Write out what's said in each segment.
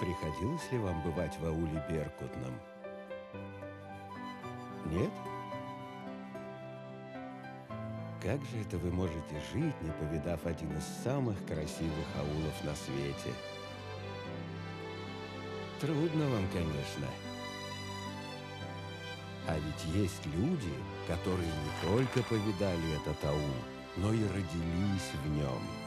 Приходилось ли вам бывать в ауле Беркутном? Нет? Как же это вы можете жить, не повидав один из самых красивых аулов на свете? Трудно вам, конечно. А ведь есть люди, которые не только повидали этот аул, но и родились в нем.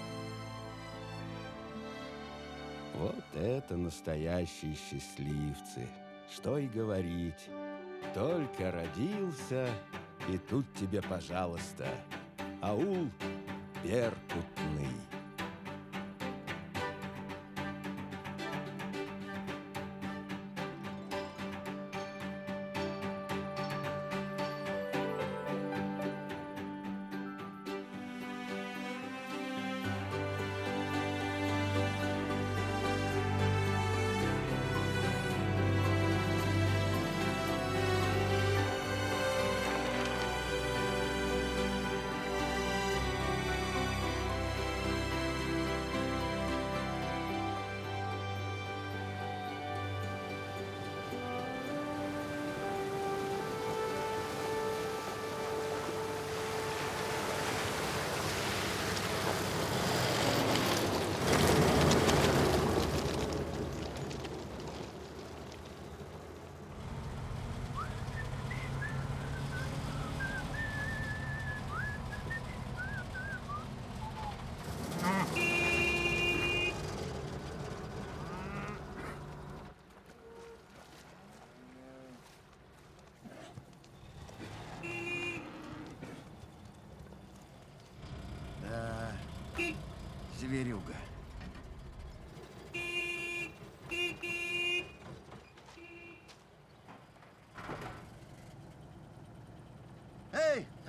Это настоящие счастливцы. Что и говорить. Только родился, и тут тебе, пожалуйста, аул Беркутный.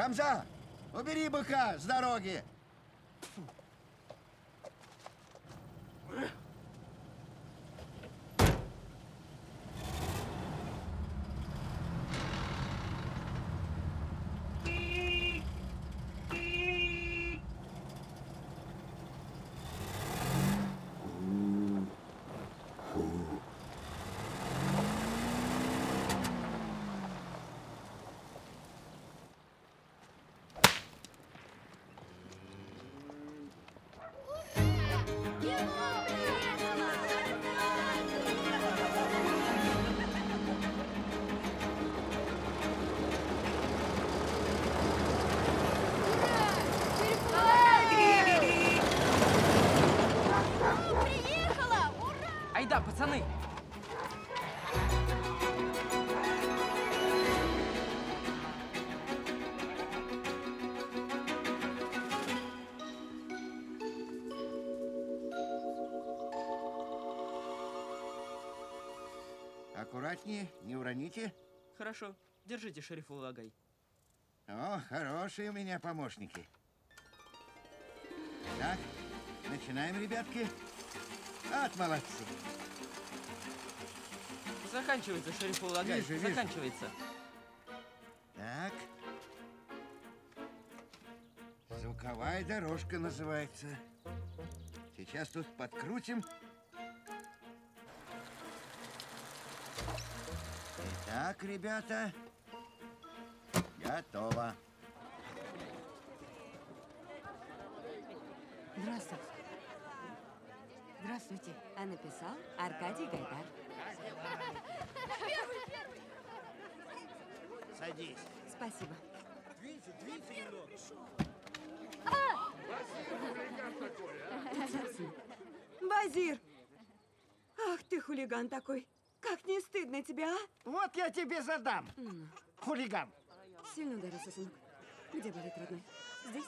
Хамза, убери быка с дороги. Аккуратнее, не уроните. Хорошо, держите, шериф Улагай. О, хорошие у меня помощники. Так, начинаем, ребятки. От молодцы. Заканчивается, шериф Улагай, Вижу, вижу. заканчивается. Так. Звуковая дорожка называется. Сейчас тут подкрутим. Итак, ребята, готово. Здравствуйте. Здравствуйте. А написал Аркадий Гайдар. Садись. Спасибо. Базир! Ах ты хулиган такой! Как не стыдно тебе, а? Вот я тебе задам, хулиган. Сильно ударился, сынок. Где болит родной? Здесь?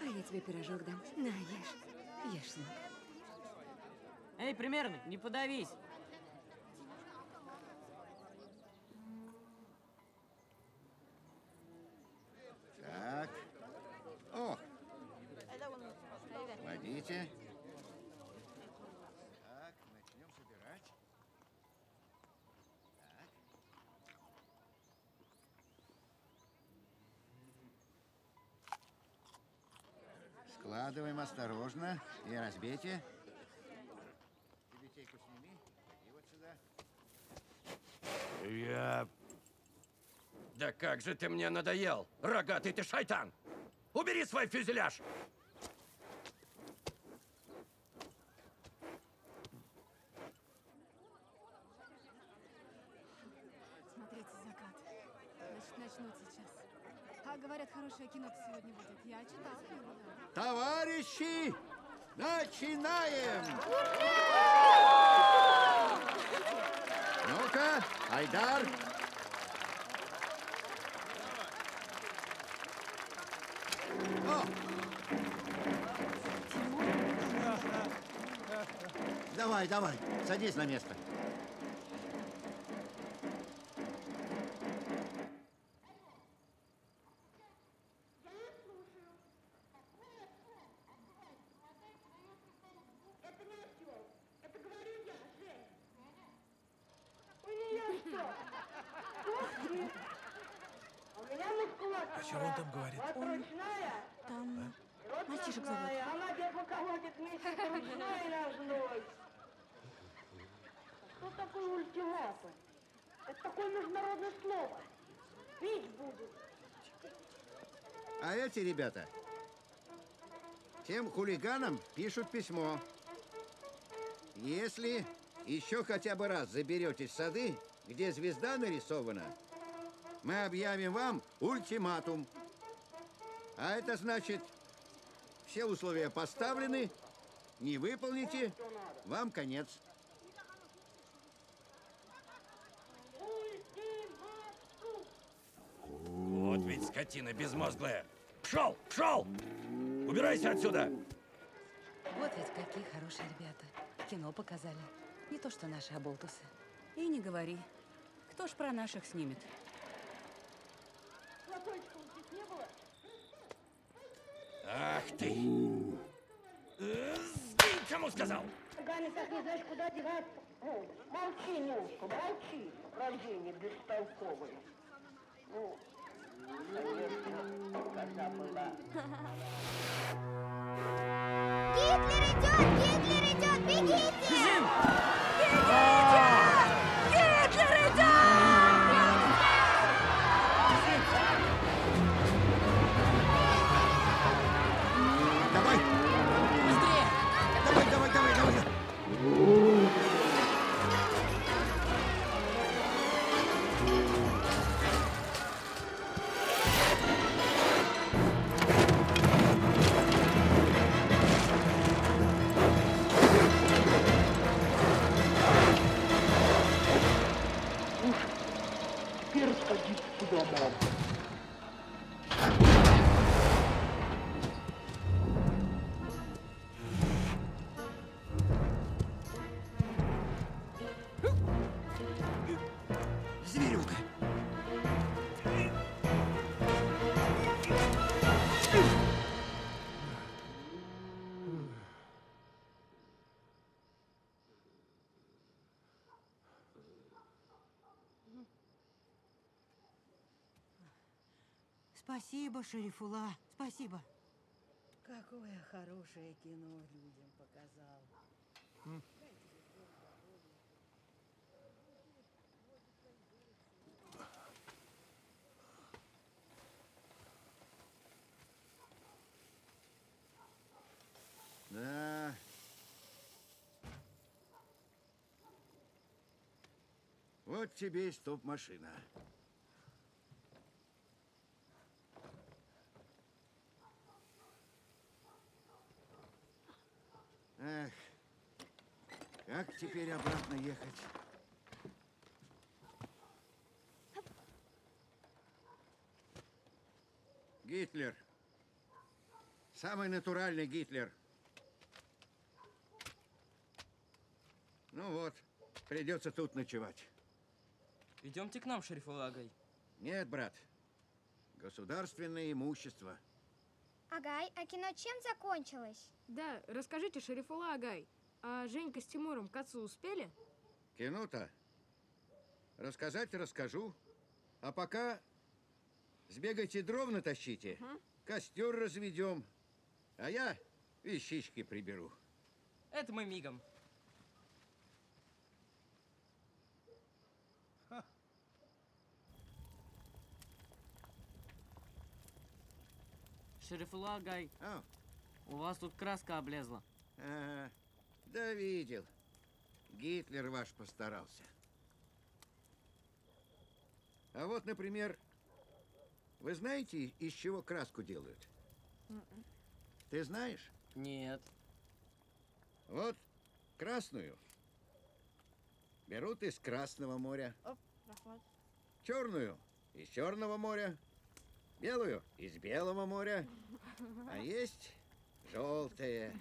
А я тебе пирожок дам. На, ешь. Ешь, сынок. Эй, примерный, не подавись. Так. О, кладите. Выкладываем осторожно и разбейте. Ебетейку сними и вот сюда. Я... Да как же ты мне надоел, рогатый ты шайтан! Убери свой фюзеляж! Смотрите закат. Значит, начнут сейчас. Говорят, хорошее кино сегодня будет. Я читала. Товарищи, начинаем! Ну-ка, Айдар. О! Давай, давай, садись на место. А что он там говорит? Там мальчишек зовут. Она где колотит месяц ручной ножной. Что такое ультиматум? Это такое международное слово. Пить будут. Эти ребята тем хулиганам пишут письмо. Если еще хотя бы раз заберетесь в сады, где звезда нарисована, мы объявим вам ультиматум. А это значит, все условия поставлены, не выполните, вам конец. Вот ведь скотина безмозглая! Пшел! Пшел! Убирайся отсюда! Вот ведь какие хорошие ребята. Кино показали. Не то, что наши оболтусы. И не говори. Кто ж про наших снимет? Ах ты! Э, Сгинь, кому сказал! Ганя, как не знаешь, куда деваться. Ой, молчи, Нюшка, молчи. Рождение бестолковое. Ну, конечно, когда была. Гитлер идет! Гитлер идет! Бегите! Спасибо, Шерифула. Спасибо. Какое хорошее кино людям показал. Да. Вот тебе и стоп-машина. Эх, как теперь обратно ехать? Гитлер. Самый натуральный Гитлер. Ну вот, придется тут ночевать. Идемте к нам, Шерифулла Агай. Нет, брат. Государственное имущество. Агай, а кино чем закончилось? Да, расскажите, Шерифула Агай, а Женька с Тимуром к отцу успели? Кино-то рассказать расскажу. А пока сбегайте дров натащите, угу. костер разведем, а я вещички приберу. Это мы мигом. Ха. Шерифула Гай, а? у вас тут краска облезла. Ага. -а -а. Да видел. Гитлер ваш постарался. А вот, например, вы знаете, из чего краску делают? Ты знаешь? Нет. Вот красную берут из Красного моря, Оп, черную из Черного моря, белую из Белого моря, а есть желтое,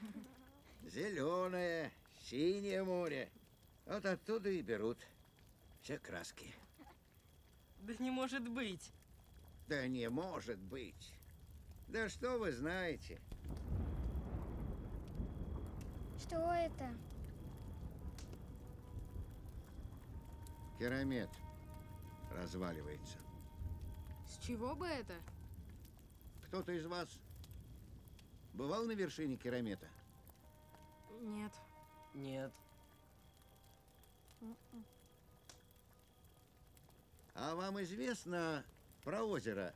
зеленое, синее море. Вот оттуда и берут все краски. Да не может быть. Да не может быть. Да что вы знаете? Что это? Керамет разваливается. С чего бы это? Кто-то из вас бывал на вершине керамета? Нет. Нет. А вам известно про озеро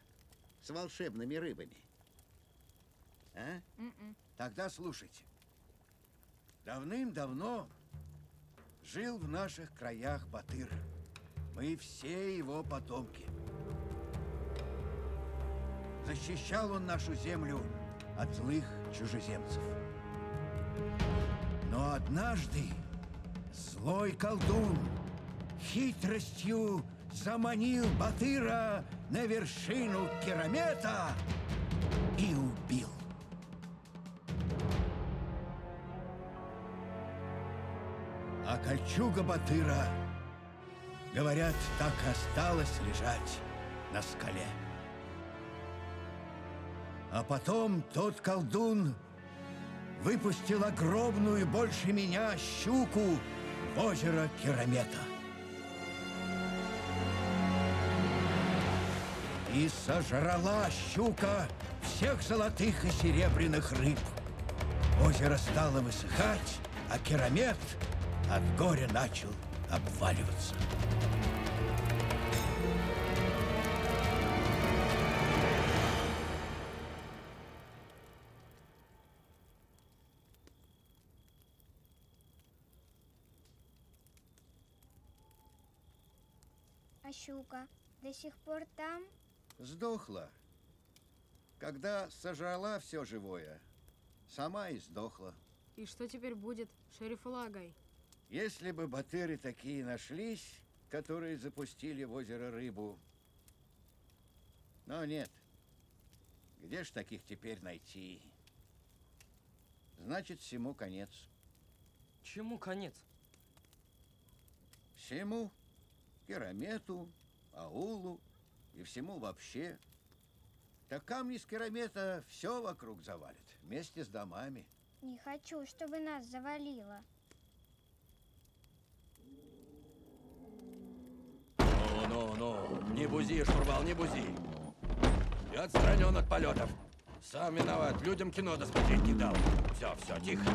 с волшебными рыбами? А? М-м. Тогда слушайте. Давным-давно жил в наших краях Батыр. Мы все его потомки. Защищал он нашу землю от злых чужеземцев. Но однажды злой колдун хитростью заманил Батыра на вершину керамета и убил. А кольчуга Батыра, говорят, так осталась лежать на скале. А потом тот колдун выпустил огромную больше меня щуку в озеро Керамета. И сожрала щука всех золотых и серебряных рыб. Озеро стало высыхать, а Керамет от горя начал обваливаться. Щука до сих пор там? Сдохла. Когда сожрала все живое, сама и сдохла. И что теперь будет, шериф Лагай? Если бы батыры такие нашлись, которые запустили в озеро рыбу. Но нет. Где ж таких теперь найти? Значит, всему конец. Чему конец? Всему. Керамету, аулу и всему вообще. Так камни с керамета все вокруг завалит, вместе с домами. Не хочу, чтобы нас завалило. Ну-ну-ну, не бузи, штурвал, не бузи. Я отстранен от полетов. Сам виноват, людям кино досмотреть не дал. Все, все, тихо.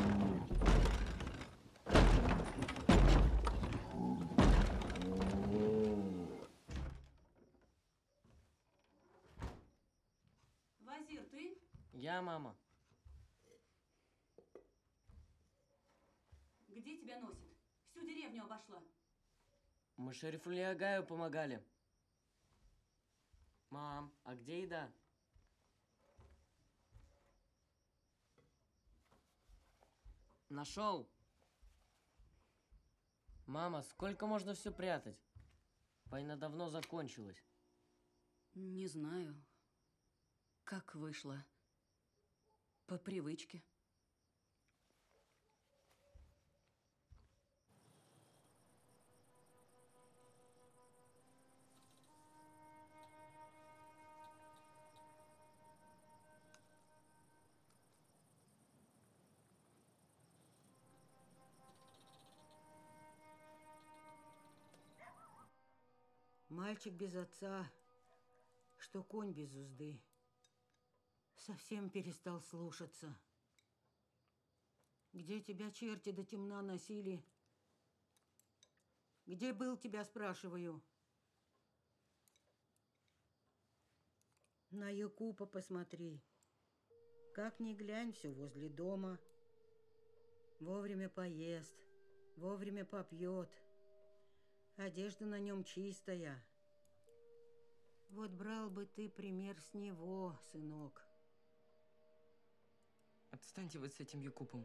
Я, мама. Где тебя носит? Всю деревню обошла. Мы шерифу Лиагаю помогали. Мам, а где еда? Нашел. Мама, сколько можно все прятать? Война давно закончилась. Не знаю. Как вышло? По привычке. Мальчик без отца, что конь без узды. Совсем перестал слушаться. Где тебя черти до темна носили? Где был тебя, спрашиваю? На Якупа посмотри. Как ни глянь, все возле дома. Вовремя поест, вовремя попьет. Одежда на нем чистая. Вот брал бы ты пример с него, сынок. Отстаньте вы с этим Якупом.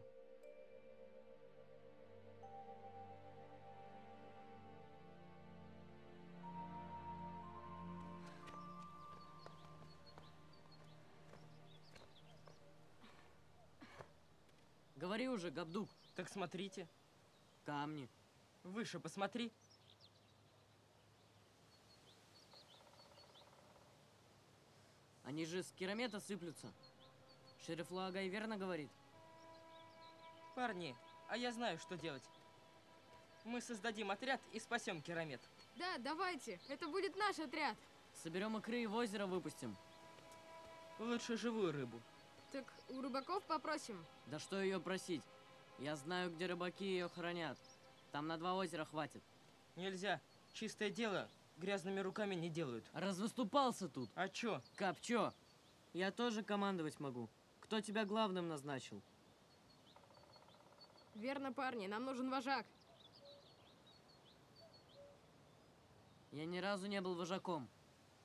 Говори уже, Габдук. Так смотрите. Камни. Выше посмотри. Они же с керамета сыплются. Шериф Лагай верно говорит? Парни, а я знаю, что делать. Мы создадим отряд и спасем керамет. Да, давайте. Это будет наш отряд. Соберем икры и в озеро выпустим. Лучше живую рыбу. Так у рыбаков попросим. Да что ее просить? Я знаю, где рыбаки ее хранят. Там на два озера хватит. Нельзя. Чистое дело грязными руками не делают. Развыступался тут. А чё? Кап, чё? Я тоже командовать могу. Кто тебя главным назначил? Верно, парни, нам нужен вожак. Я ни разу не был вожаком.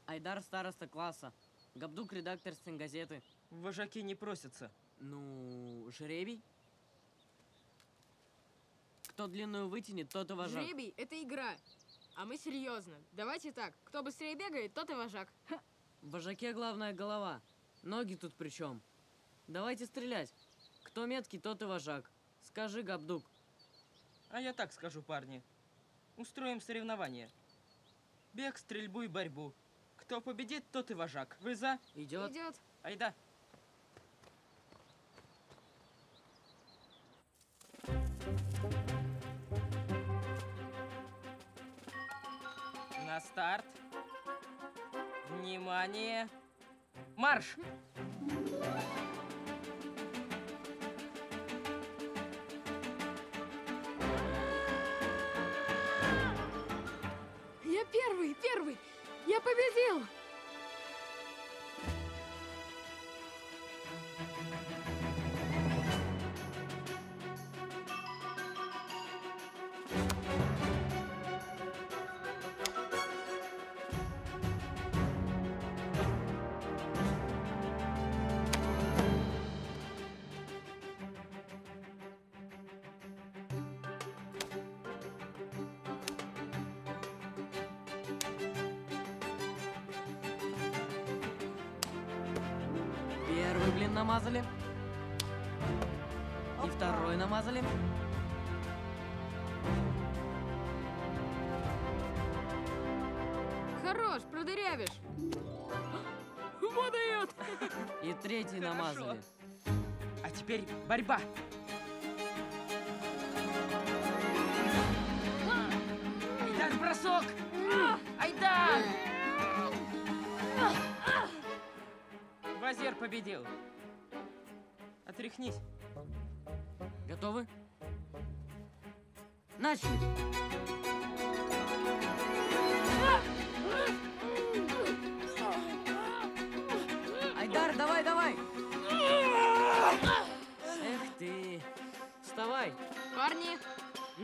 Айдар староста класса. Габдук редактор стенгазеты. Вожаки не просятся. Ну, жребий? Кто длинную вытянет, тот и вожак. Жребий — это игра. А мы серьезно. Давайте так. Кто быстрее бегает, тот и вожак. В вожаке главная голова. Ноги тут при чем? Давайте стрелять. Кто меткий, тот и вожак. Скажи, Габдук. А я так скажу, парни. Устроим соревнование. Бег, стрельбу и борьбу. Кто победит, тот и вожак. Вы за? Идет. Идет. Айда. На старт. Внимание. Марш! Первый, первый! Я победил! Теперь борьба. Айдар, бросок! Айдар! Вазер победил. Отряхнись. Готовы? Начали!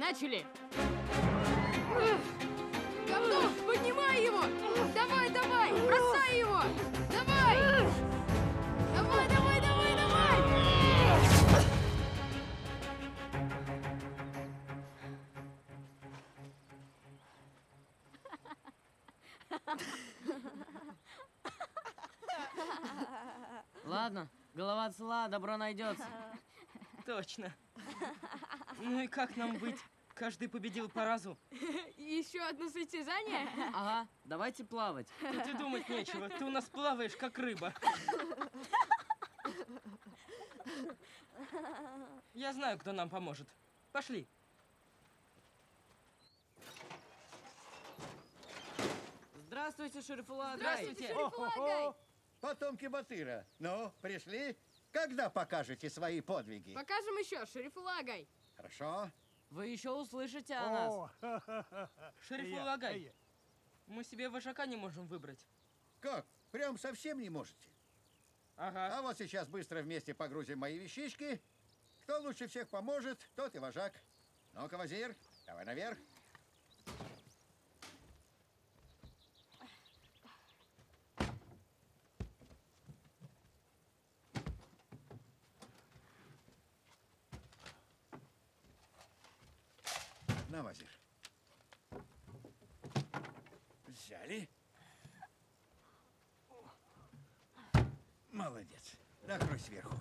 Начали! Гавно, поднимай его! Давай, давай! Бросай его! Давай! Давай, давай, давай, давай! Ладно, голова цела, добро найдется. Точно. Ну и как нам быть? Каждый победил по разу. Еще одно состязание? Ага, давайте плавать. Тут и думать нечего. Ты у нас плаваешь, как рыба. Я знаю, кто нам поможет. Пошли. Здравствуйте, Шерифула Здравствуйте. Шерифулагай! Потомки Батыра. Ну, пришли? Когда покажете свои подвиги? Покажем еще, Шерифулагай! Хорошо. Вы еще услышите о нас. Шериф Я- Улагай, я- мы себе вожака не можем выбрать. Как? Прям совсем не можете? Ага. А вот сейчас быстро вместе погрузим мои вещички. Кто лучше всех поможет, тот и вожак. Ну-ка, Вазир, давай наверх. На, Вазир. Взяли. Молодец. Накрой сверху.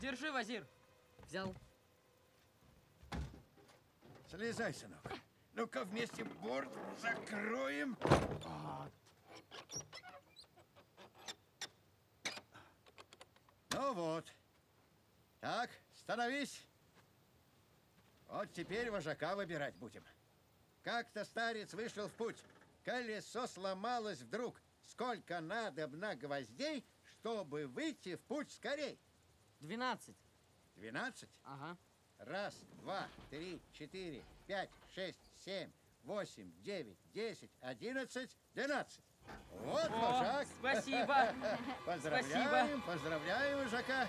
Держи, Вазир. Взял. Слезай, сынок. Ну-ка вместе борт закроем. Ну вот. Так, становись. Вот теперь вожака выбирать будем. Как-то старец вышел в путь. Колесо сломалось вдруг. Сколько надо на гвоздей, чтобы выйти в путь скорей? 12. 12? Ага. Раз, два, три, четыре, пять, шесть, семь, восемь, девять, десять, одиннадцать, двенадцать. Вот О, вожак. спасибо. Поздравляем, поздравляем вожака.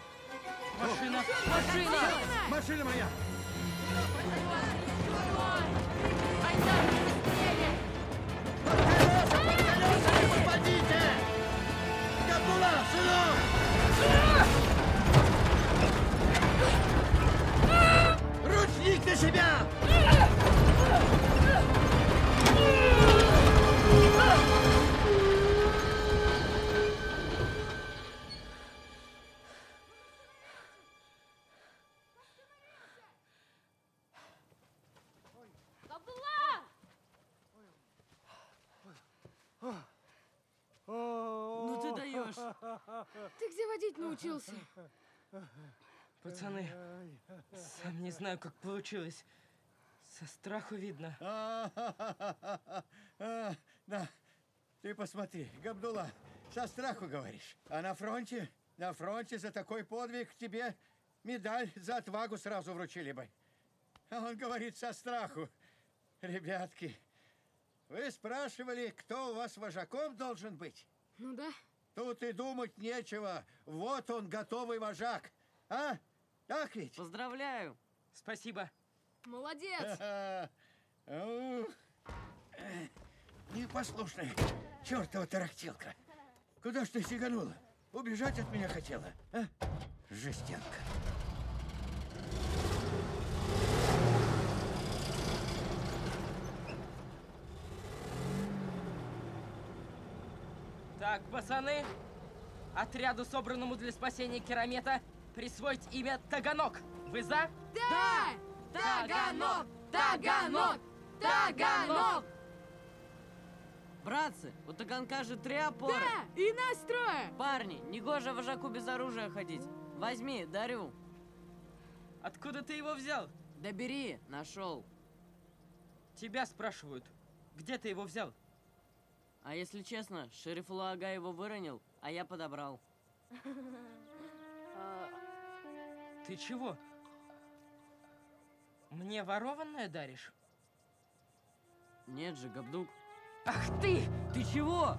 Машина, машина! Машина моя! На себя! Ну ты даешь. Ты где водить научился? Пацаны, сам не знаю, как получилось. Со страху видно. А, Да, ты посмотри, Габдулла, со страху говоришь. А на фронте, на фронте за такой подвиг тебе медаль за отвагу сразу вручили бы. А он говорит со страху. Ребятки, вы спрашивали, кто у вас вожаком должен быть? Ну да. Тут и думать нечего. Вот он, готовый вожак. А? Так ведь? Поздравляю. Спасибо. Молодец. Непослушная чертова тарахтелка. Куда ж ты сиганула? Убежать от меня хотела, а? Жестянка. Так, пацаны, отряду, собранному для спасения керамета, присвоить имя Таганок. Вы за? Да! Таганок! Таганок! Таганок! Братцы, у Таганка же три опоры. Да! И нас трое! Парни, негоже вожаку без оружия ходить. Возьми, дарю. Откуда ты его взял? Да бери, нашел. Тебя спрашивают. Где ты его взял? А если честно, шериф Луага его выронил, а я подобрал. Ты чего? Мне ворованное даришь? Нет же, Габдук. Ах ты! Ты чего?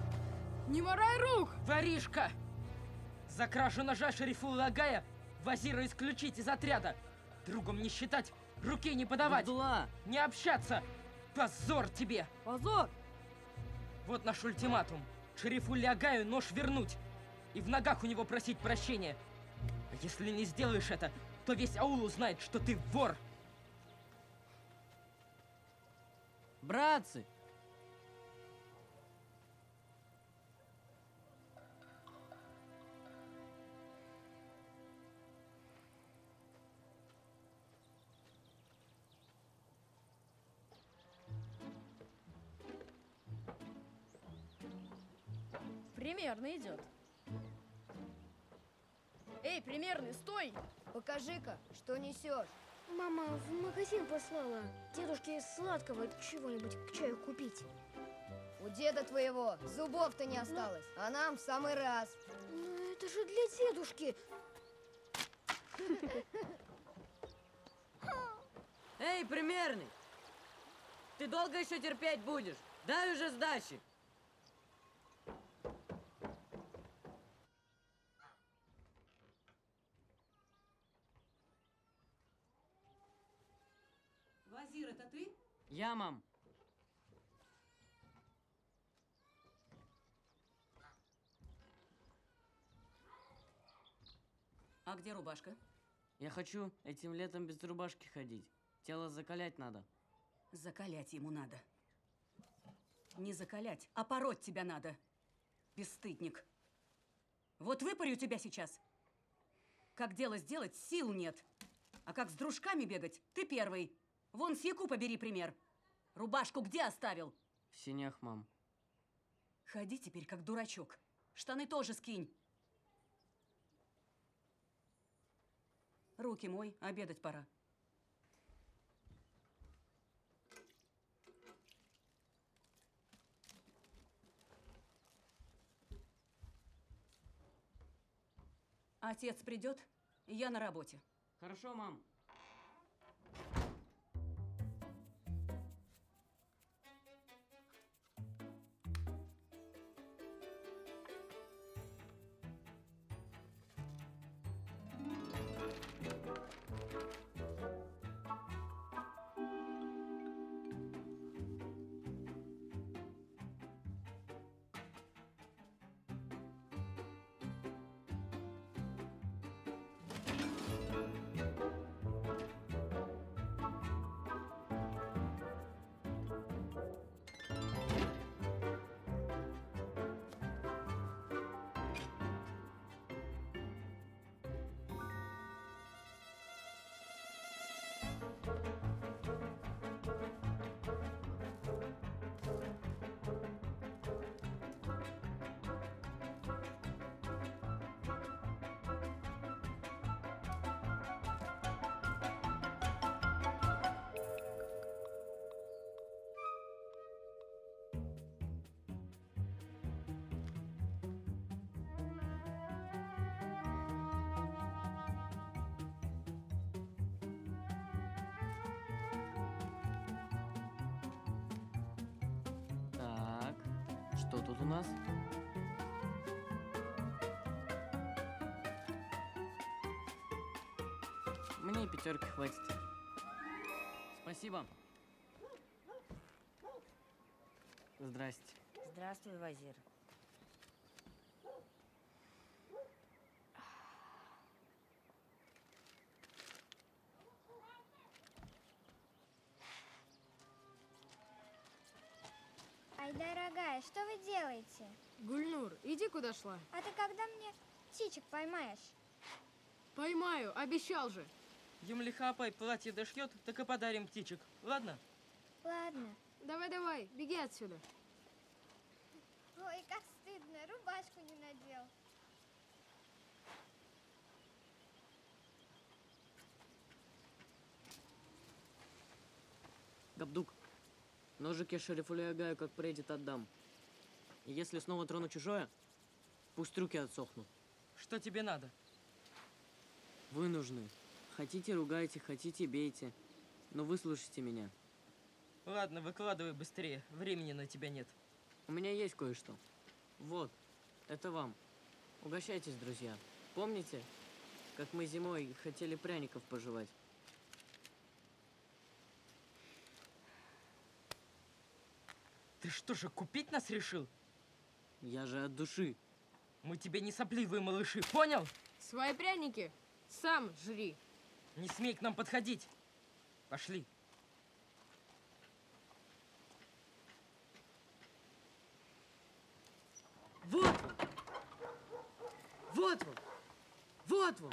Не морай рук! Воришка! За кражу ножа шерифу Лагая Вазира исключить из отряда. Другом не считать, руки не подавать. Габдулла! Не общаться. Позор тебе! Позор! Вот наш ультиматум. Шерифу Лягаю нож вернуть. И в ногах у него просить прощения. Если не сделаешь это, то весь аул узнает, что ты вор. Братцы! Примерно идет. Эй, примерный, стой! Покажи-ка, что несешь. Мама в магазин послала дедушке сладкого чего-нибудь к чаю купить. У деда твоего зубов-то не осталось, а нам в самый раз. Ну это же для дедушки. Эй, примерный! Ты долго еще терпеть будешь? Дай уже сдачи. Вазир, это ты? Я, мам. А где рубашка? Я хочу этим летом без рубашки ходить. Тело закалять надо. Закалять ему надо. Не закалять, а пороть тебя надо. Бесстыдник. Вот выпарю тебя сейчас. Как дело сделать, сил нет. А как с дружками бегать, ты первый. Вон с Яку побери пример. Рубашку где оставил? В синях, мам. Ходи теперь как дурачок. Штаны тоже скинь. Руки мой, обедать пора. Отец придет, я на работе. Хорошо, мам. Что тут у нас? Мне пятерки хватит. Спасибо. Здрасте. Здравствуй, Вазир. Что вы делаете? Гульнур, иди куда шла. А ты когда мне птичек поймаешь? Поймаю, обещал же. Юмлихапай платье дошьет, так и подарим птичек. Ладно? Ладно. Давай-давай, беги отсюда. Ой, как стыдно, рубашку не надел. Габдук, ножик я шерифу как приедет, отдам. И если снова трону чужое, пусть руки отсохнут. Что тебе надо? Вы нужны. Хотите, ругайте, хотите, бейте. Но выслушайте меня. Ладно, выкладывай быстрее. Времени на тебя нет. У меня есть кое-что. Вот, это вам. Угощайтесь, друзья. Помните, как мы зимой хотели пряников пожевать? Ты что же, купить нас решил? Я же от души. Мы тебе не сопливые малыши, понял? Свои пряники сам жри. Не смей к нам подходить. Пошли. Вот он! Вот он! Вот он!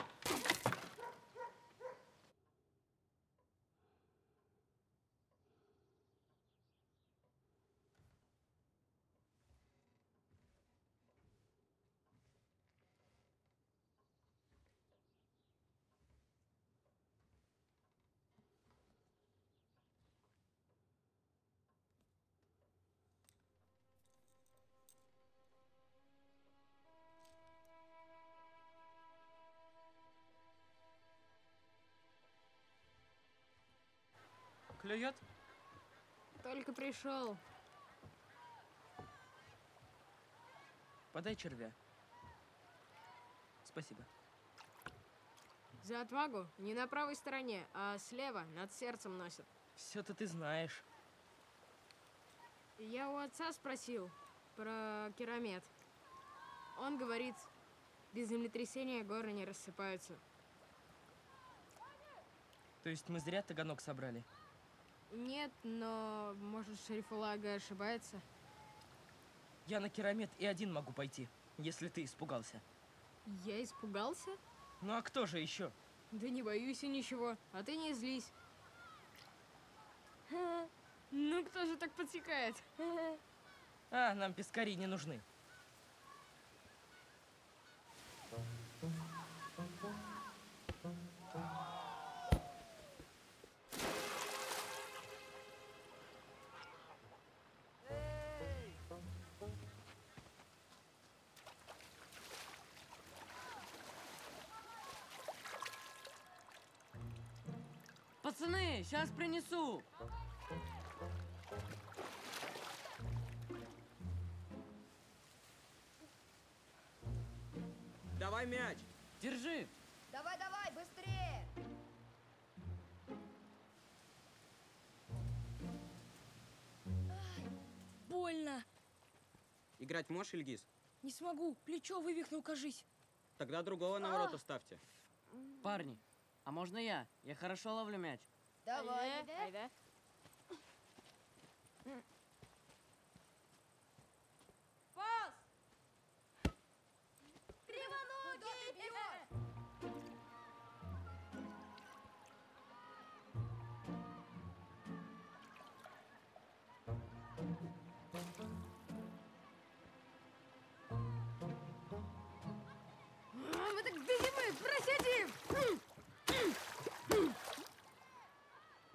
Клюет? Только пришел. Подай червя. Спасибо. За отвагу не на правой стороне, а слева над сердцем носят. Все-то ты знаешь. Я у отца спросил про керамет. Он говорит, без землетрясения горы не рассыпаются. То есть мы зря таганок собрали? Нет, но может Шерифулага ошибается. Я на керамет и один могу пойти, если ты испугался. Я испугался? Ну а кто же еще? Да не боюсь я ничего, а ты не злись. Ну кто же так подсекает? А, нам пескари не нужны. Пацаны, сейчас принесу. Давай мяч. Держи. Давай, давай, быстрее! Больно. Играть можешь, Ильгиз? Не смогу. Плечо вывихнул, кажись. Тогда другого на ворота ставьте. Парни, а можно я? Я хорошо ловлю мяч. Da var det det.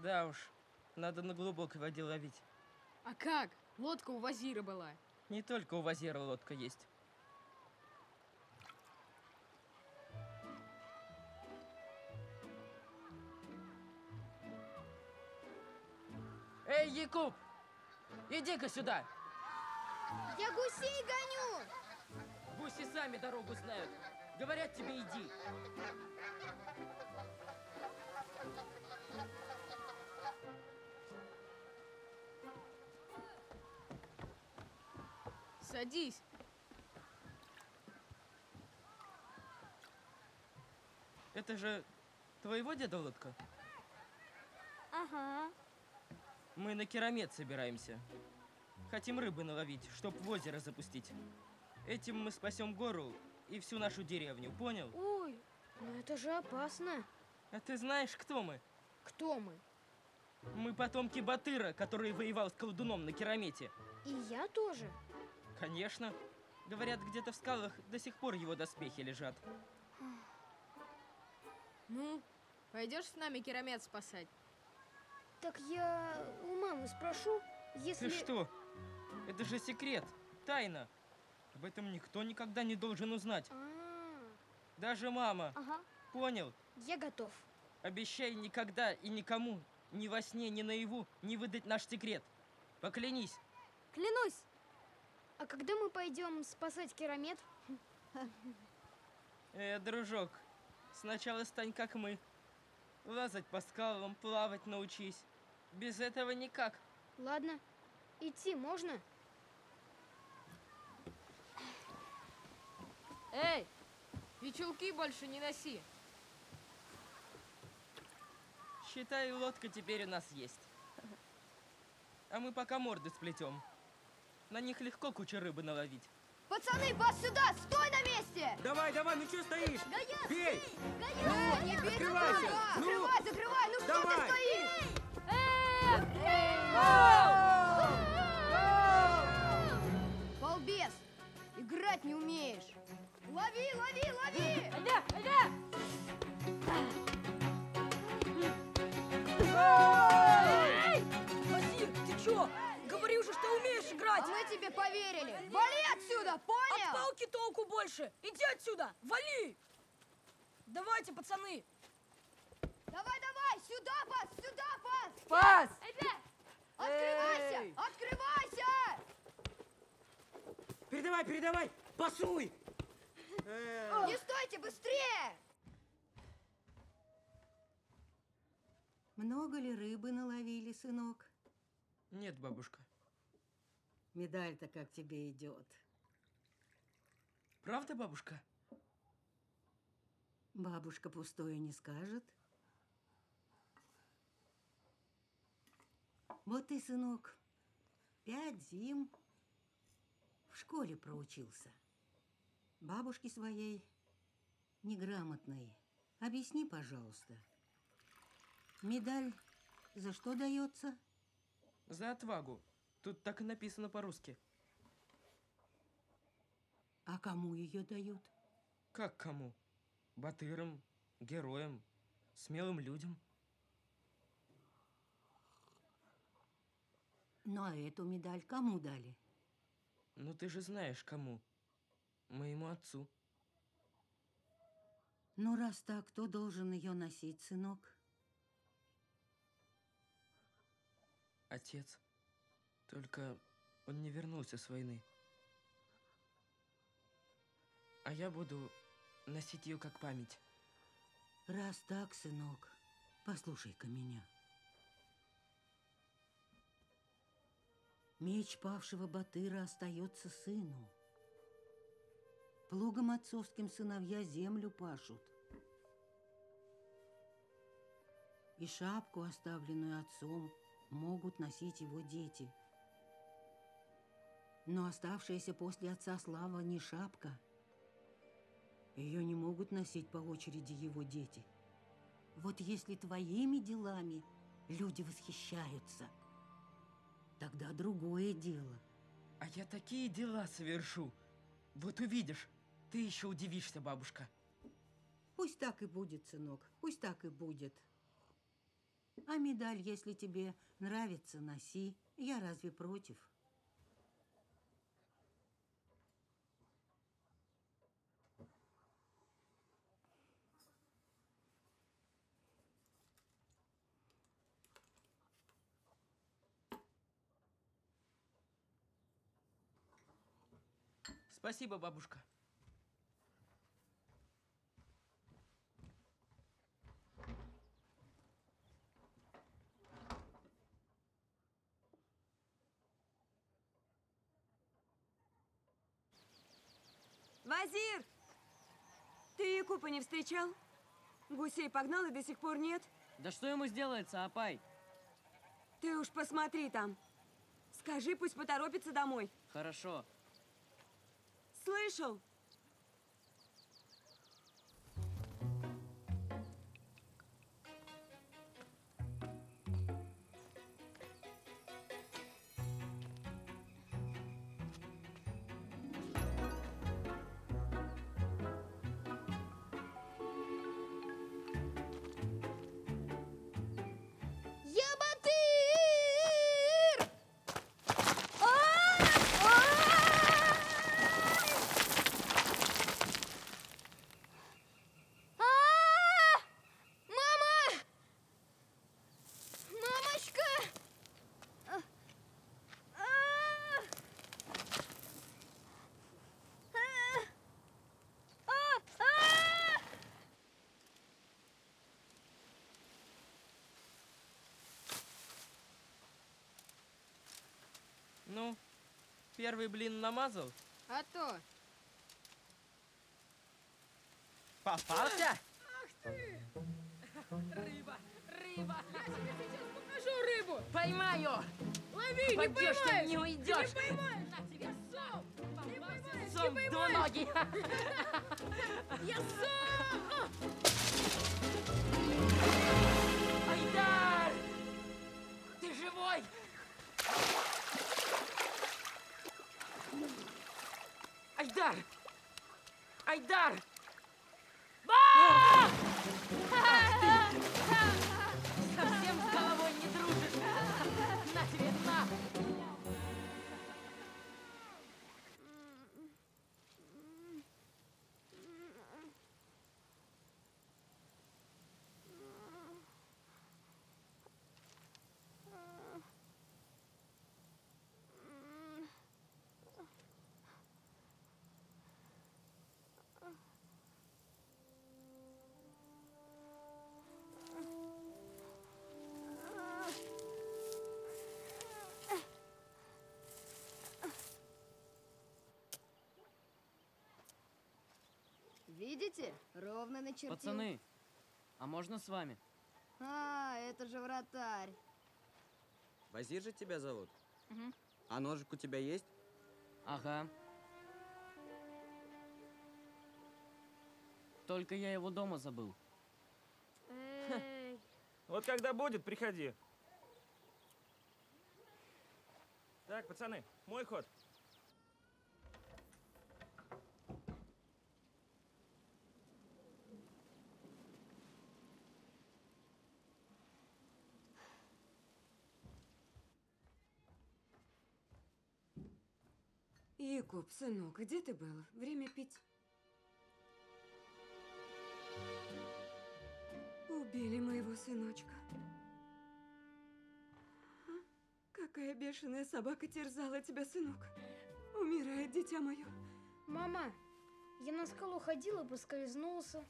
Да уж, надо на глубокой воде ловить. А как? Лодка у Вазира была. Не только у Вазира лодка есть. Эй, Якуб! Иди-ка сюда! Я гусей гоню! Гуси сами дорогу знают. Говорят тебе, иди. Садись. Это же твоего деда лодка? Ага. Мы на керамет собираемся. Хотим рыбы наловить, чтоб в озеро запустить. Этим мы спасем гору и всю нашу деревню, понял? Ой, ну это же опасно. А ты знаешь, кто мы? Кто мы? Мы потомки Батыра, который воевал с колдуном на керамете. И я тоже. Конечно. Говорят, где-то в скалах до сих пор его доспехи лежат. Ну, пойдешь с нами керамет спасать? Так я у мамы спрошу, если... Ты что? Это же секрет, тайна. Об этом никто никогда не должен узнать. А, Даже мама. Ага, Понял? я готов. Обещай никогда и никому, ни во сне, ни наяву, не выдать наш секрет. Поклянись. Клянусь. А когда мы пойдем спасать керамет? Э, дружок, сначала стань как мы. Лазать по скалам, плавать научись. Без этого никак. Ладно, идти можно? Эй, и чулки больше не носи. Считай, лодка теперь у нас есть. А мы пока морды сплетем. На них легко кучу рыбы наловить. Пацаны, вас сюда! Стой на месте! Давай, давай, ну что стоишь? Гая, Бей! Гая! Не бей Открывайся! туда! Ну! Закрывай, закрывай! Ну что ты Давай! стоишь? Балбес! Играть не умеешь! Лови, лови, лови! Айда, айда! Играть! А мы тебе поверили! Вали отсюда, понял? От палки толку больше! Иди отсюда! Вали! Давайте, пацаны! Давай, давай! Сюда пас! Сюда пас! Пас! Айда! Открывайся! Эй! Открывайся! Передавай, передавай! Пасуй! Э, Не стойте, быстрее! Много ли рыбы наловили, сынок? Нет, бабушка. Медаль-то как тебе идет. Правда, бабушка? Бабушка пустое не скажет. Вот ты, сынок, пять зим в школе проучился. Бабушке своей неграмотной. Объясни, пожалуйста. Медаль за что дается? За отвагу. Тут так и написано по-русски. А кому ее дают? Как кому? Батырам, героям, смелым людям. Ну а эту медаль кому дали? Ну ты же знаешь, кому. Моему отцу. Ну раз так, кто должен ее носить, сынок? Отец. Только он не вернулся с войны. А я буду носить ее как память. Раз так, сынок, послушай-ка меня. Меч павшего Батыра остается сыну. Плугом отцовским сыновья землю пашут. И шапку, оставленную отцом, могут носить его дети. Но оставшаяся после отца слава не шапка. Ее не могут носить по очереди его дети. Вот если твоими делами люди восхищаются, тогда другое дело. А я такие дела совершу. Вот увидишь, ты еще удивишься, бабушка. Пусть так и будет, сынок, пусть так и будет. А медаль, если тебе нравится, носи. Я разве против? Спасибо, бабушка. Вазир! Ты Якупа не встречал? Гусей погнал и до сих пор нет? Да что ему сделается, Апай? Ты уж посмотри там. Скажи, пусть поторопится домой. Хорошо. Слышал? Ну, первый блин намазал? А то. Попался? Ах ты! Рыба! Рыба! Я тебе сейчас покажу рыбу! Поймаю! Лови, не Пойдешь, ты поймаешь! не уйдешь! Не поймаешь! На тебе сом! Не поймаешь, Сом не двуногий! Я сом! Айдар! Айдар! А! Видите? Ровно начертил. Пацаны, а можно с вами? А, это же вратарь. Вазир же тебя зовут? Мгм. А ножик у тебя есть? Ага. Только я его дома забыл. Эй, Вот когда будет, приходи. Так, пацаны, мой ход. Якуб, сынок, где ты был? Время пить. Убили моего сыночка. А? Какая бешеная собака терзала тебя, сынок. Умирает дитя мое. Мама, я на скалу ходил и поскользнулся.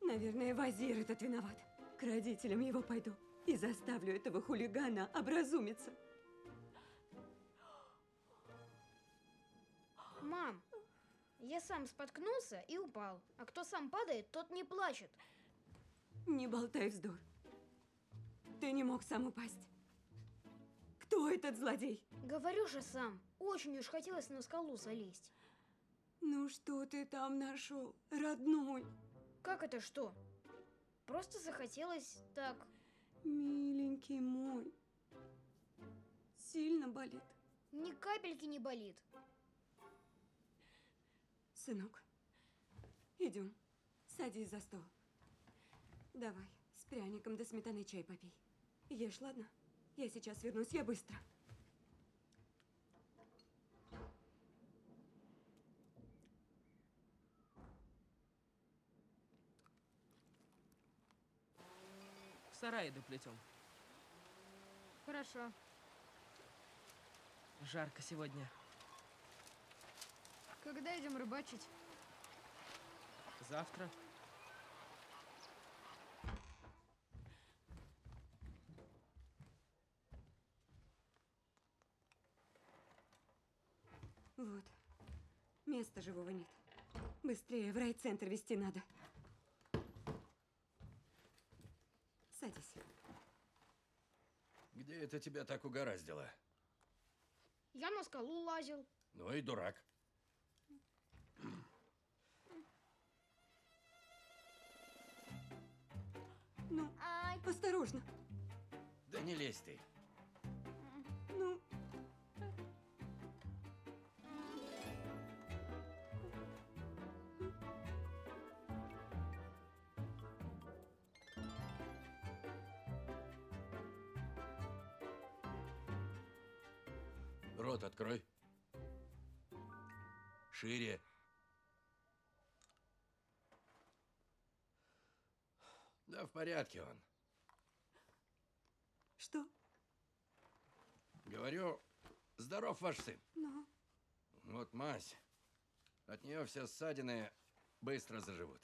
Наверное, Вазир этот виноват. К родителям его пойду и заставлю этого хулигана образумиться. Мам, я сам споткнулся и упал. А кто сам падает, тот не плачет. Не болтай вздор. Ты не мог сам упасть. Кто этот злодей? Говорю же сам, очень уж хотелось на скалу залезть. Ну что ты там нашел, родной? Как это что? Просто захотелось так. Миленький мой. Сильно болит. Ни капельки не болит. Сынок, идем. Садись за стол. Давай, с пряником да сметаной чай попей. Ешь, ладно? Я сейчас вернусь, я быстро. В сарае доплетем. Хорошо. Жарко сегодня. Когда идем рыбачить? Завтра. Вот. Места живого нет. Быстрее, в райцентр везти надо. Садись. Где это тебя так угораздило? Я на скалу лазил. Ну и дурак. Ну, осторожно. Да не лезь ты. Ну, Рот открой. Шире. Да в порядке он. что? Говорю, здоров ваш сын. Ну, Вот мазь. От нее все ссадины быстро заживут.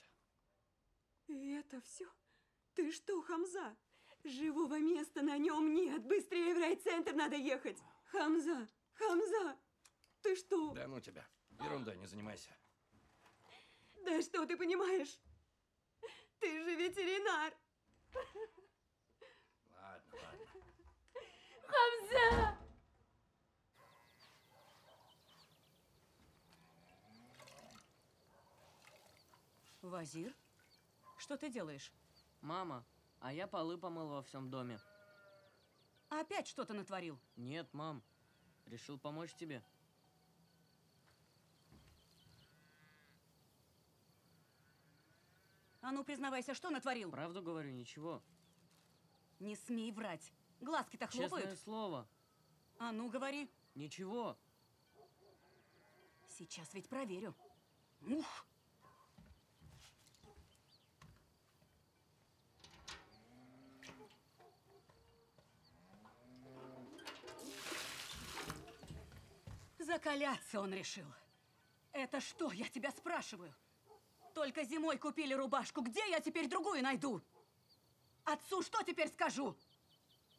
и это все? Ты что, Хамза? Живого места на нем нет. Быстрее в райцентр надо ехать. Хамза, Хамза, ты что? Да ну тебя. Ерунда, не занимайся. Да что ты понимаешь? Ты же ветеринар. Ладно, ладно. Хамза! Вазир, что ты делаешь? Мама, а я полы помыл во всем доме. Опять что-то натворил? Нет, мам. Решил помочь тебе. А ну, признавайся, что натворил? Правду говорю, ничего. Не смей врать. Глазки-то хлопают. Честное слово. А ну, говори. Ничего. Сейчас ведь проверю. Ух! Закаляться он решил. Это что, я тебя спрашиваю? Только зимой купили рубашку. Где я теперь другую найду? Отцу что теперь скажу?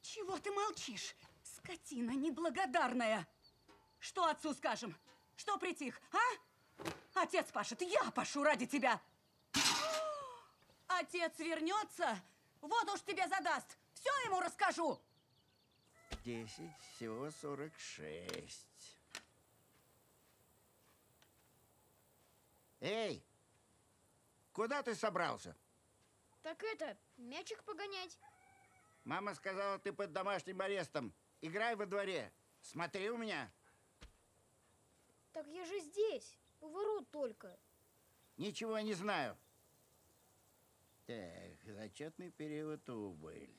Чего ты молчишь? Скотина неблагодарная. Что отцу скажем? Что притих, а? Отец пашет, я пашу ради тебя. Отец вернется, вот уж тебе задаст. Все ему расскажу. Десять, всего сорок шесть. Эй, куда ты собрался? Так это, мячик погонять. Мама сказала, ты под домашним арестом. Играй во дворе. Смотри у меня. Так я же здесь, у ворот только. Ничего не знаю. Так, зачетный период убыль.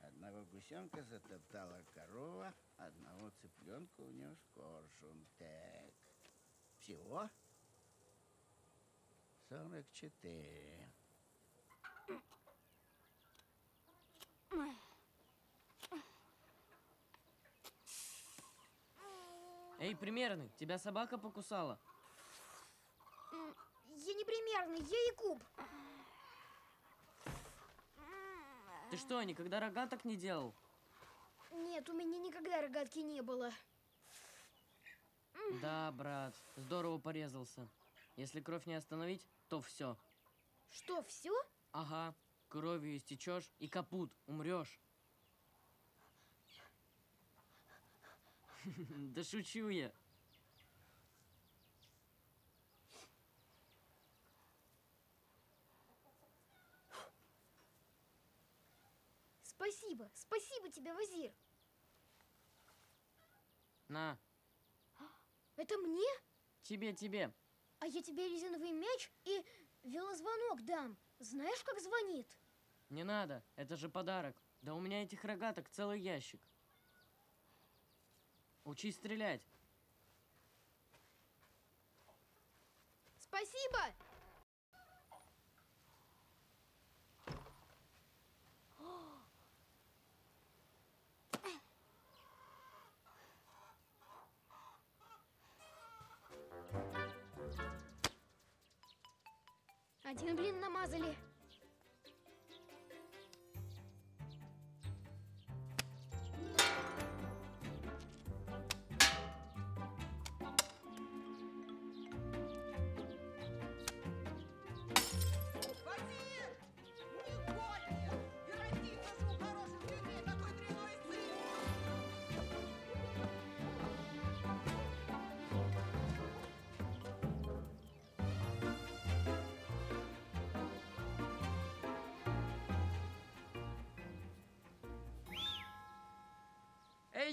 Одного гусенка затоптала корова, одного цыпленка унес коршун. Так, всего 44. Эй, примерный, тебя собака покусала. Я не примерный, я Якуб. Ты что, никогда рогаток не делал? Нет, у меня никогда рогатки не было. Да, брат, здорово порезался. Если кровь не остановить, то все. Что, все? Ага, кровью истечешь и капут, умрешь. Да шучу я. Спасибо, спасибо тебе, Вазир. На, Это мне? тебе, тебе. А я тебе резиновый мяч и велозвонок дам. Знаешь, как звонит? Не надо, это же подарок. Да у меня этих рогаток целый ящик. Учись стрелять. Спасибо! Один блин намазали.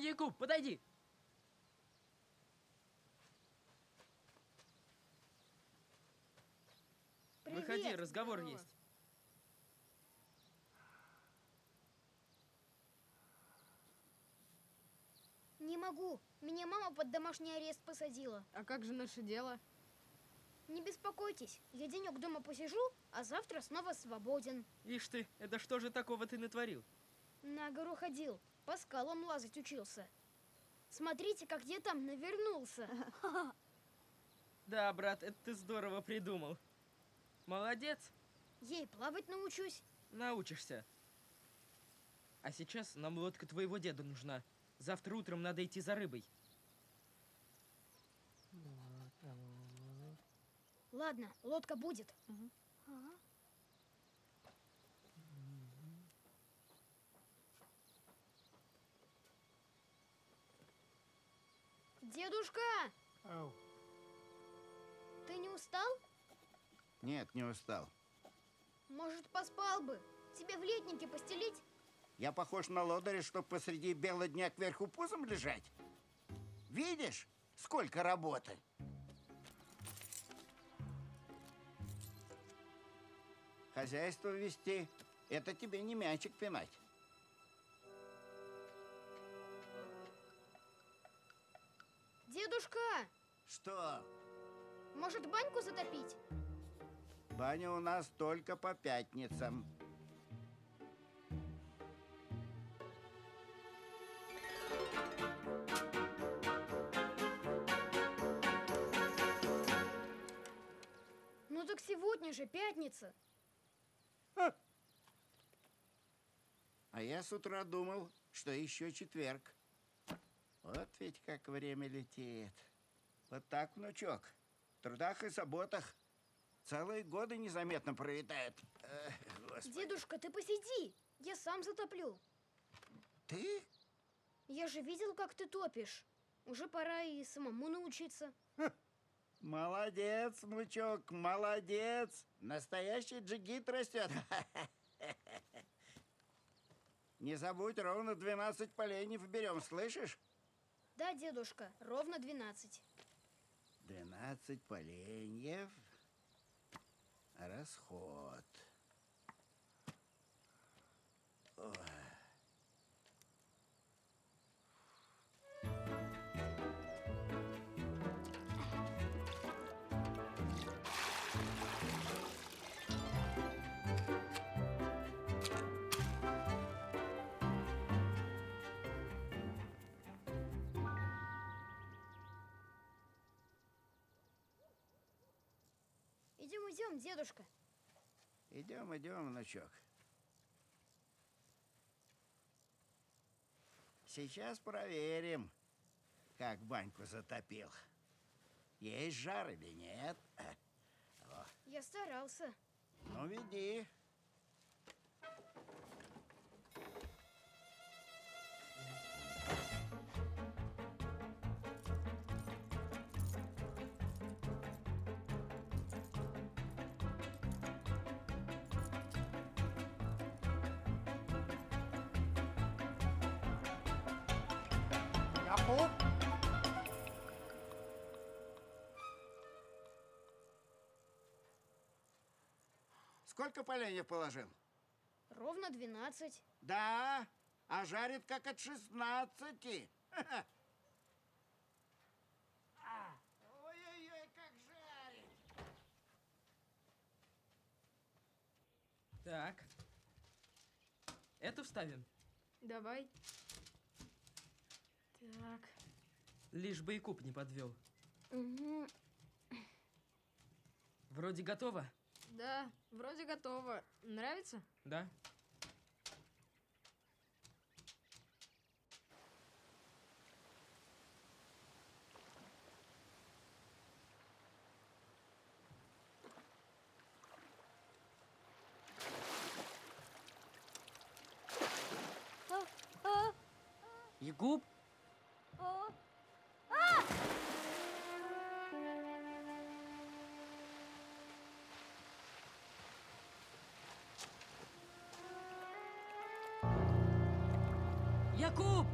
Якуб, подойди. Выходи, Привет. разговор Здорово. есть. Не могу. Меня мама под домашний арест посадила. А как же наше дело? Не беспокойтесь, я денек дома посижу, а завтра снова свободен. Ишь ты, это что же такого ты натворил? На гору ходил, по скалам лазать учился. Смотрите, как я там навернулся. Да, брат, это ты здорово придумал. Молодец, и плавать научусь. научишься. А сейчас нам лодка твоего деда нужна. Завтра утром надо идти за рыбой. Ладно, лодка будет. Дедушка, Ау. ты не устал? Нет, не устал. Может, поспал бы? Тебе в летнике постелить? Я похож на лодыря, чтоб посреди бела дня кверху пузом лежать. Видишь, сколько работы? Хозяйство вести – это тебе не мячик пинать. Дедушка, Что? может баньку затопить? Баня у нас только по пятницам. Ну так сегодня же пятница. А я с утра думал, что еще четверг. Вот ведь как время летит. Вот так, внучок. трудах и заботах. Целые годы незаметно пролетает. Эх. Дедушка, ты посиди. Я сам затоплю. Ты? Я же видел, как ты топишь. Уже пора и самому научиться. Молодец, внучок, молодец. Настоящий джигит растет. Не забудь, ровно 12 поленьев берем, слышишь? Да, дедушка, ровно 12. 12 поленьев. Расход. Ой. Идем, идем, дедушка. Идем, идем, внучок. Сейчас проверим, как баньку затопил. Есть жар или нет? О, Я старался. ну, веди. Сколько поленьев положил? Ровно 12. Да, а жарит как от 16. Ой-ой-ой, как жарит. Так. Эту вставим? Давай. Так. Лишь бы и куб не подвел. Угу. Вроде готово? Да, вроде готово. Нравится? Да. Якуб? Якуб!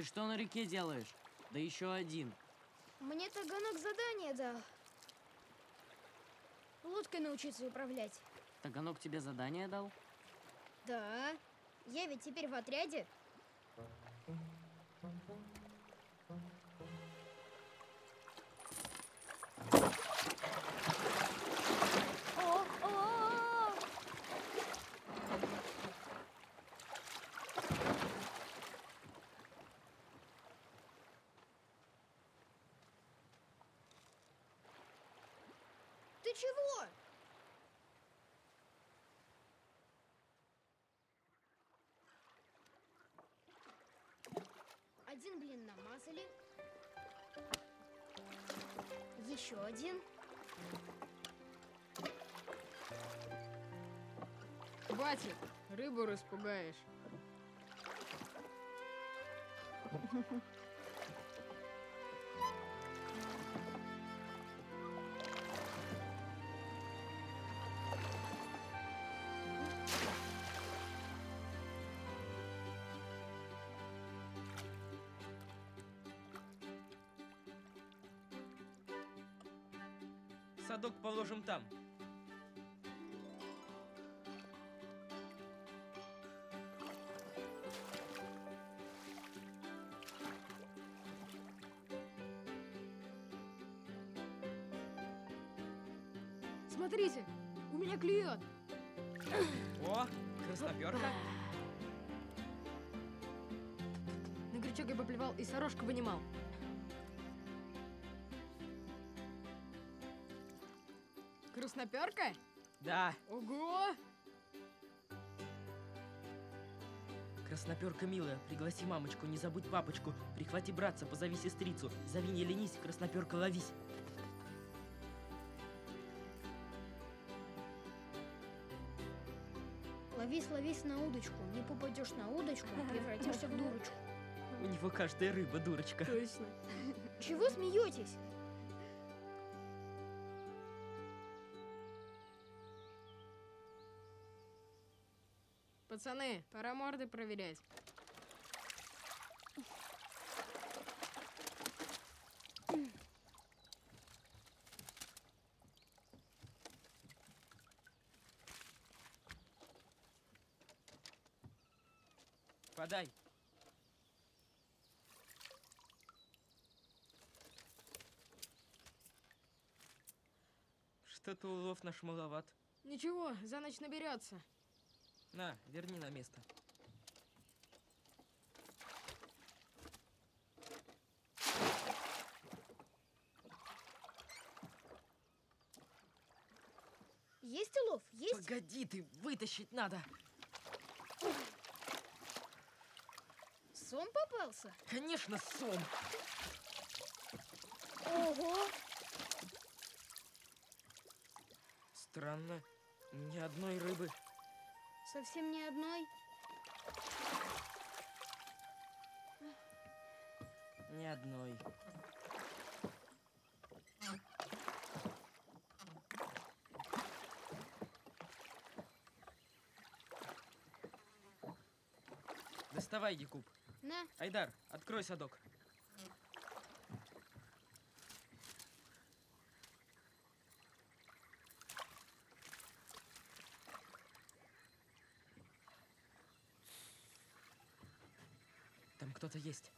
Ты что на реке делаешь? Да еще один. Мне Таганок задание дал. Лодкой научиться управлять. Таганок тебе задание дал? Да. Я ведь теперь в отряде. Один. хватит, рыбу распугаешь. Садок положим там. Красноперка? Да, Ого! красноперка милая, пригласи мамочку, не забудь папочку, прихвати братца, позови сестрицу, зови не ленись, красноперка ловись. Ловись, ловись на удочку. Не попадешь на удочку, превратишься в дурочку. У него каждая рыба дурочка. Точно. Чего смеетесь? Пацаны, пора морды проверять. Подай. Что-то улов наш маловат. Ничего, за ночь наберется. На, верни на место. Есть улов? Есть? Погоди ты, вытащить надо. Сом попался? Конечно, сом. Ого! Странно, ни одной рыбы. Совсем ни одной. Ни одной. Доставай, Якуб. На. Айдар, открой садок. Там кто-то есть.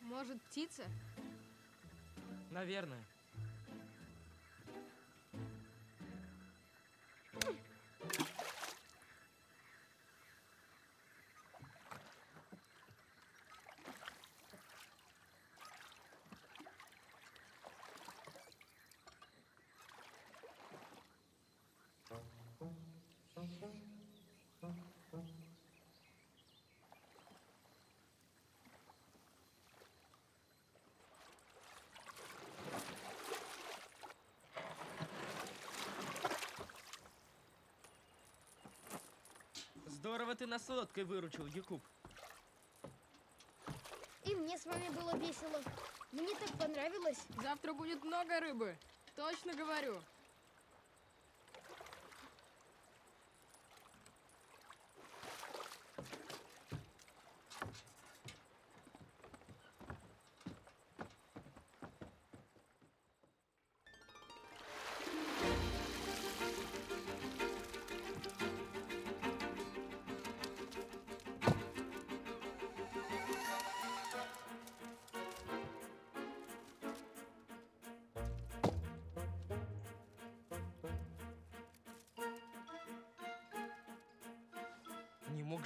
Может, птица? Наверное. Здорово ты нас лодкой выручил, Якуб. И мне с вами было весело. Мне так понравилось. Завтра будет много рыбы. Точно говорю.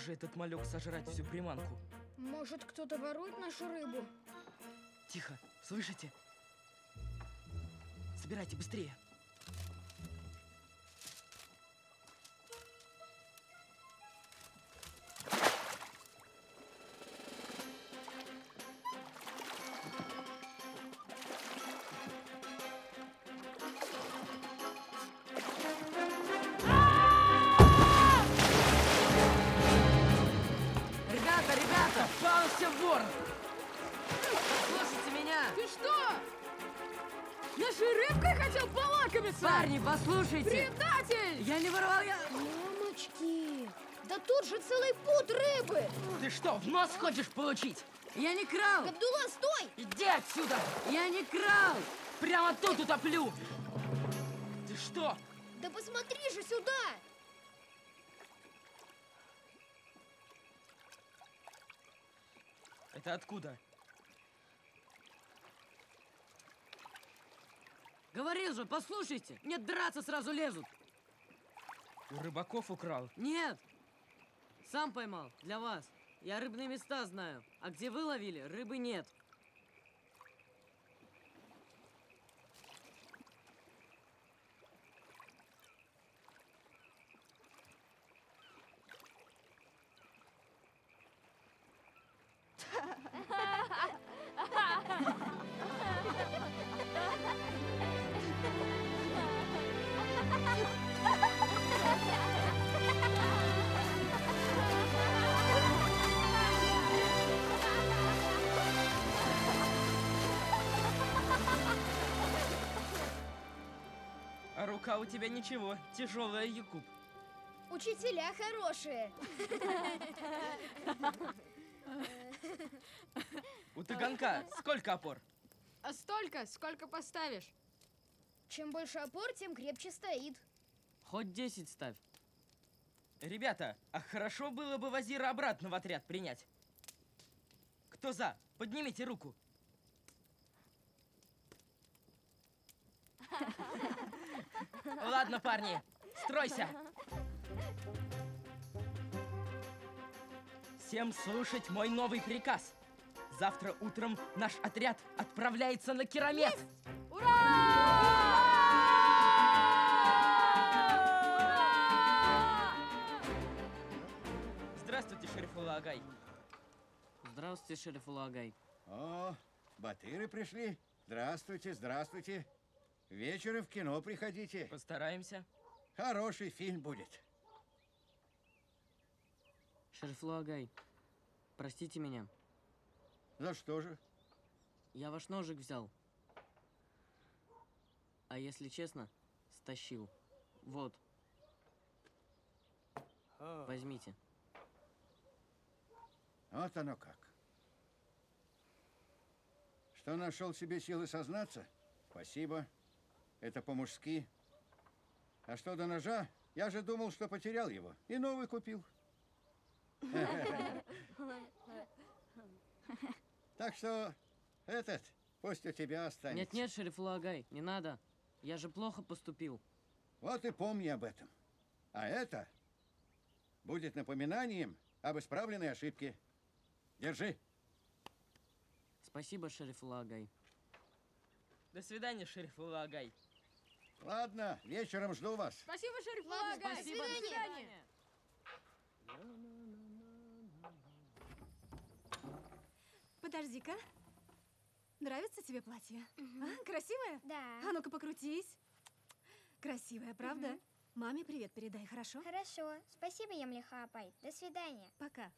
Же этот малек сожрать всю приманку. Может, кто-то ворует нашу рыбу? Тихо, слышите? Собирайте быстрее. Получить? Я не крал! Габдулла, стой! Иди отсюда! Я не крал! Прямо тут утоплю! Ты что? Да посмотри же сюда! Это откуда? Говорил же, послушайте! Нет, драться сразу лезут! У рыбаков украл. Нет! Сам поймал, для вас. Я рыбные места знаю. А где вы ловили, рыбы нет. Рука у тебя ничего, тяжелая, Якуб. Учителя хорошие. У таганка сколько опор? А столько, сколько поставишь? Чем больше опор, тем крепче стоит. Хоть 10 ставь. Ребята, а хорошо было бы Вазира обратно в отряд принять. Кто за? Поднимите руку. Ладно, парни, стройся. Всем слушать мой новый приказ. Завтра утром наш отряд отправляется на Керамет. Здравствуйте, Шерифулла Агай. Здравствуйте, шериф Улагай. О, батыры пришли. Здравствуйте, здравствуйте. Вечером в кино приходите. Постараемся. Хороший фильм будет. Шериф Улагай, простите меня. За что же? Я ваш ножик взял. А если честно, стащил. Вот. Возьмите. Вот оно как. Что нашел себе силы сознаться? Спасибо. Это по-мужски. А что до ножа? Я же думал, что потерял его. И новый купил. Так что этот пусть у тебя останется. Нет-нет, шериф Улагай, не надо. Я же плохо поступил. Вот и помни об этом. А это будет напоминанием об исправленной ошибке. Держи. Спасибо, шериф Улагай. До свидания, Шерифулла Агай. Ладно, вечером жду вас. Спасибо, шериф Ладно, Улагай. до свидания. Подожди-ка. Нравится тебе платье? А, красивое? Да. А ну-ка покрутись. Красивая, правда? Маме привет передай, хорошо? Хорошо. Спасибо, Ямлиха Апай. До свидания. Пока.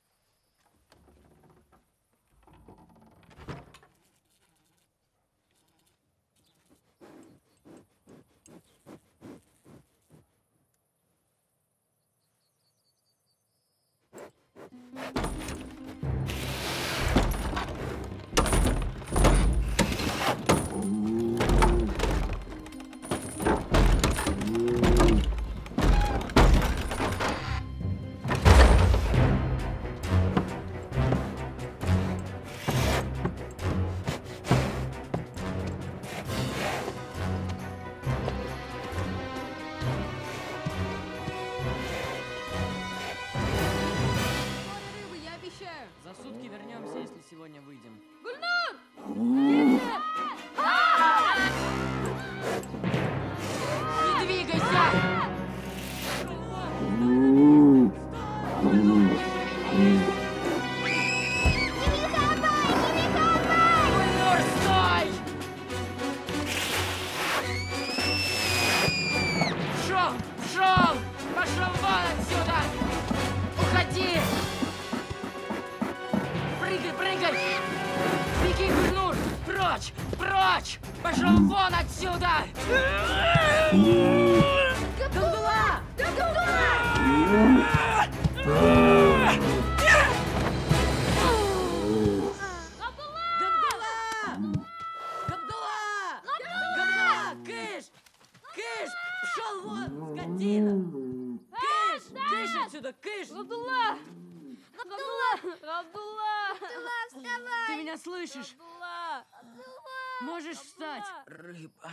Можешь встать? Рыба.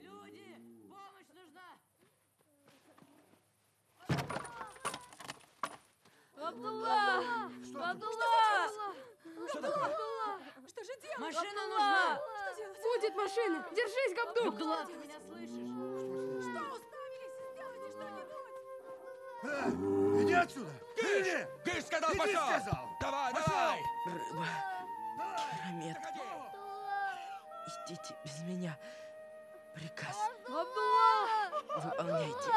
Люди! Помощь нужна! Габдулла! Габдулла! Что такое? Что же делать? Машина нужна! Что делать? Будет машина! Держись, Габдул! Габдулла, ты меня слышишь? Что уставились? Сделайте что-нибудь! А, иди отсюда! Кыш! Кыш сказал, пошел! Давай, давай! Рыба. Керамет. Идите без меня. Приказ. Габдулла! Выполняйте.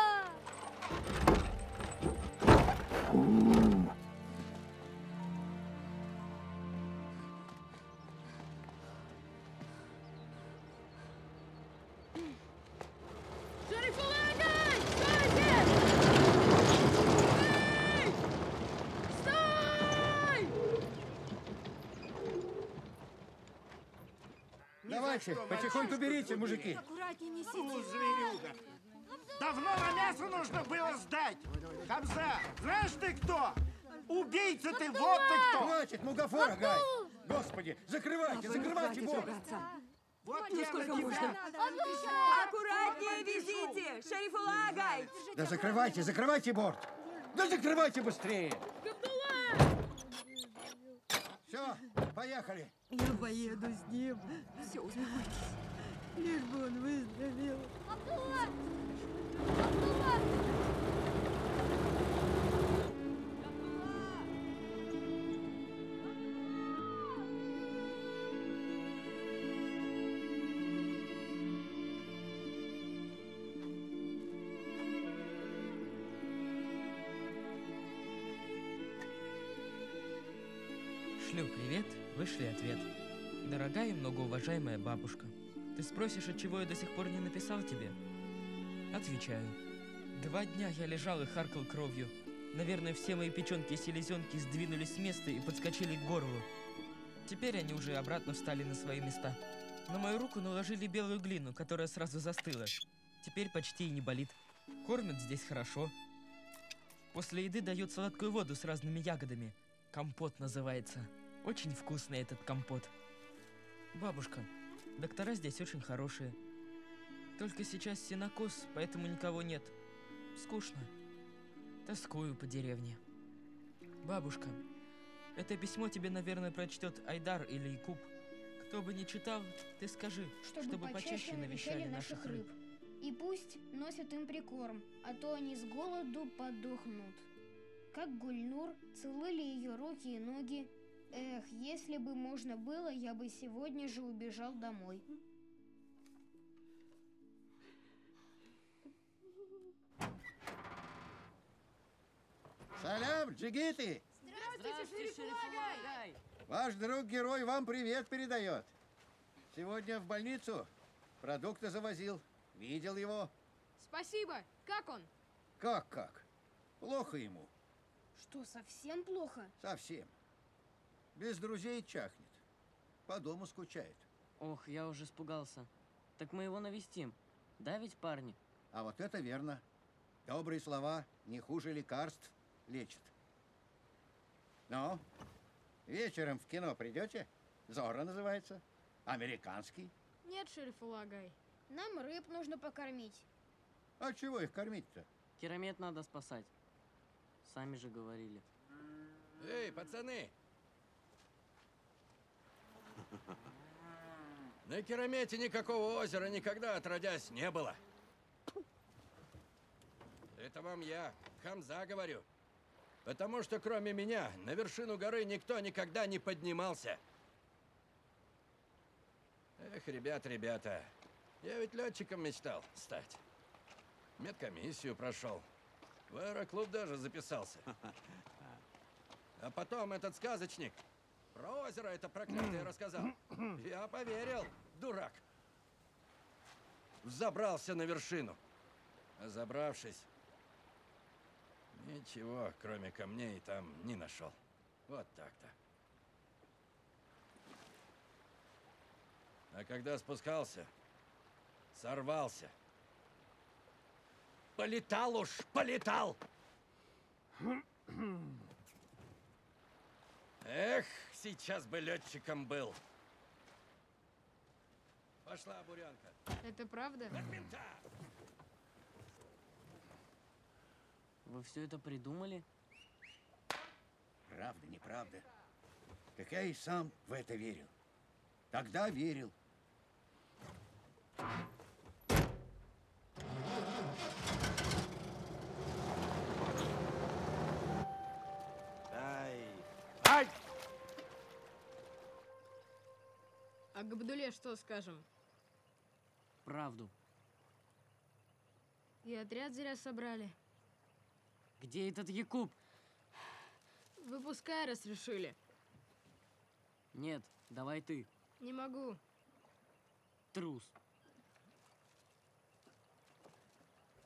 Давайте, потихоньку берите, мужики. Аккуратнее несите. Ну, зверюга! Давно на мясо нужно было сдать! Хамза, знаешь ты кто? Убийца ты, вот ты кто! Хватит, Мугафор, Агай! Господи, закрывайте, закрывайте ругаться. Вот Ну, сколько можно? Аккуратнее везите! Шарифулла Агай! Да закрывайте, закрывайте борт! Да закрывайте быстрее! Все, поехали! Я поеду с ним. Все, успокойтесь. Лишь бы он выздоровел. Габдулла! Габдулла! Вышли ответ. Дорогая и многоуважаемая бабушка, ты спросишь, от чего я до сих пор не написал тебе? Отвечаю. Два дня я лежал и харкал кровью. Наверное, все мои печенки и селезенки сдвинулись с места и подскочили к горлу. Теперь они уже обратно встали на свои места. На мою руку наложили белую глину, которая сразу застыла. Теперь почти и не болит. Кормят здесь хорошо. После еды дают сладкую воду с разными ягодами. Компот называется. Очень вкусный этот компот. Бабушка, доктора здесь очень хорошие. Только сейчас синокос, поэтому никого нет. Скучно. Тоскую по деревне. Бабушка, это письмо тебе, наверное, прочтет Айдар или Якуб. Кто бы ни читал, ты скажи, Чтобы, почаще навещали наших рыб. И пусть носят им прикорм, а то они с голоду подохнут. Как Гульнур, целы ли ее руки и ноги? Эх, если бы можно было, я бы сегодня же убежал домой. Салям, джигиты! Здравствуйте, Шерифуллагай! Ваш друг-герой вам привет передает. Сегодня в больницу продукты завозил. Видел его? Спасибо. Как он? Как-как? Плохо ему. Что, совсем плохо? Совсем. Без друзей чахнет. По дому скучает. Ох, я уже испугался. Так мы его навестим. Да ведь, парни? А вот это верно. Добрые слова не хуже лекарств лечат. Ну, вечером в кино придете? Зора называется. Американский. Нет, Шерифуллагай. Нам рыб нужно покормить. А чего их кормить-то? Керамет надо спасать. Сами же говорили. Эй, пацаны! На Керамете никакого озера никогда отродясь не было. Это вам я, Хамза, говорю. Потому что кроме меня на вершину горы никто никогда не поднимался. Эх, ребят, ребята, я ведь летчиком мечтал стать. Медкомиссию прошел. В аэроклуб даже записался. А потом этот сказочник про озеро это проклятое рассказал. Я поверил. дурак. Взобрался на вершину. А забравшись, ничего, кроме камней, там не нашел. Вот так-то. А когда спускался, сорвался. Полетал уж, полетал! Эх, сейчас бы летчиком был. Пошла, буренка. Это правда? Вы все это придумали? Правда, неправда. Так я и сам в это верил. Тогда верил. А Габдуле что скажем? Правду. И отряд зря собрали. Где этот Якуб? Выпускай, раз решили. Нет, давай ты. Не могу. Трус.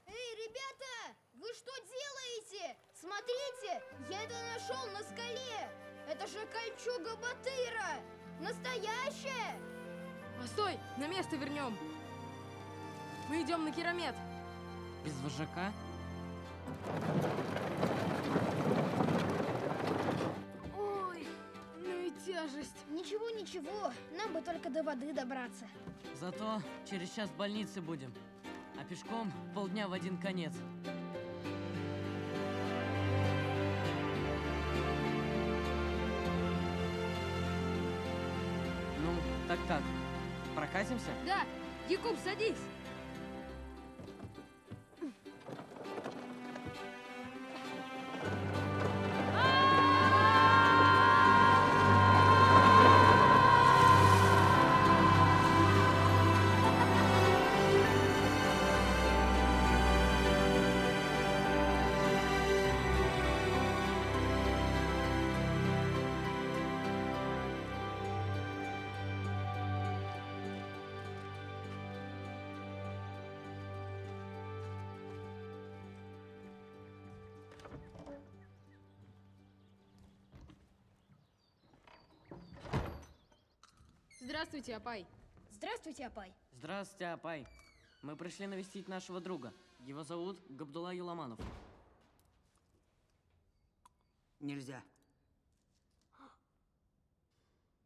Эй, ребята! Вы что делаете? Смотрите! Я это нашел на скале! Это же кольчуга Батыра! Настоящая! Постой! На место вернем! Мы идем на керамет! Без вожака? Ой, ну и тяжесть. Ничего, ничего, нам бы только до воды добраться. Зато через час в больнице будем. А пешком полдня в один конец. Так как? Прокатимся? Да! Якуб, садись! Здравствуйте, Апай. Здравствуйте, Апай. Здравствуйте, Апай. Мы пришли навестить нашего друга. Его зовут Габдулла Юламанов. Нельзя.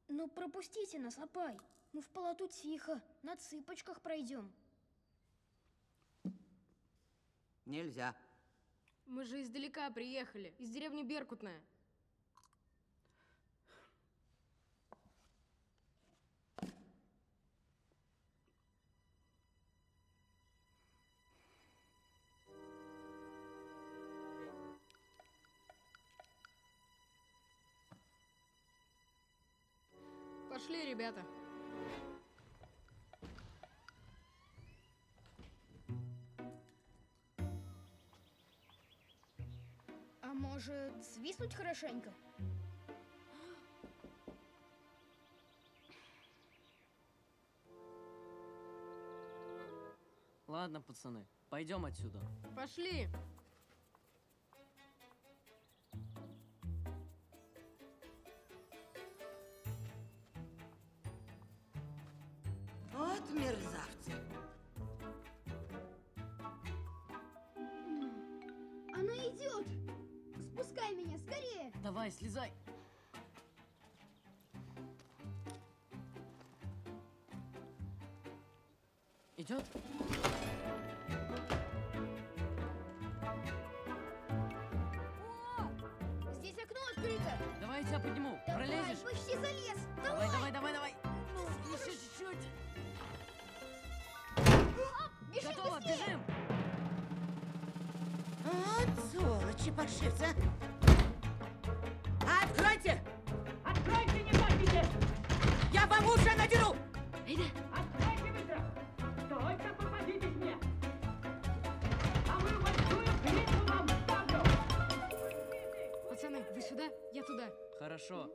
Ну пропустите нас, Апай. Мы в палату тихо, на цыпочках пройдем. Нельзя. Мы же издалека приехали, из деревни Беркутная. Ребята. А может, свистнуть хорошенько? Ладно, пацаны, пойдем отсюда. Пошли. А. Откройте! Откройте, не пойдите! Я вам уши надеру! Откройте быстро! Только попадитесь мне! А вы большую клипу вам ставлю! Пацаны, вы сюда, я туда. Хорошо.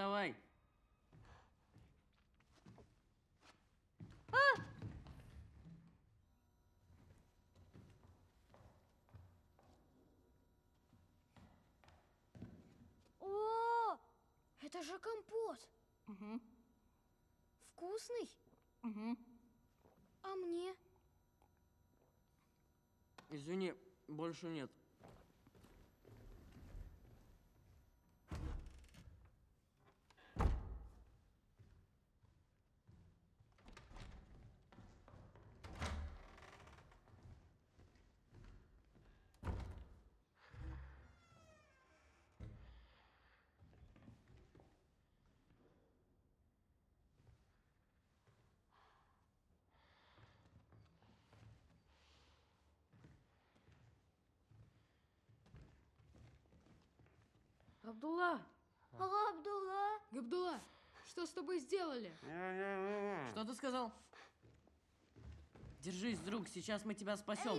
Вставай. О, это же компот. Вкусный? А мне? Извини, больше нет. Абдулла! Ага, Абдулла! Габдулла, что с тобой сделали? Что ты сказал? Держись, друг, сейчас мы тебя спасем.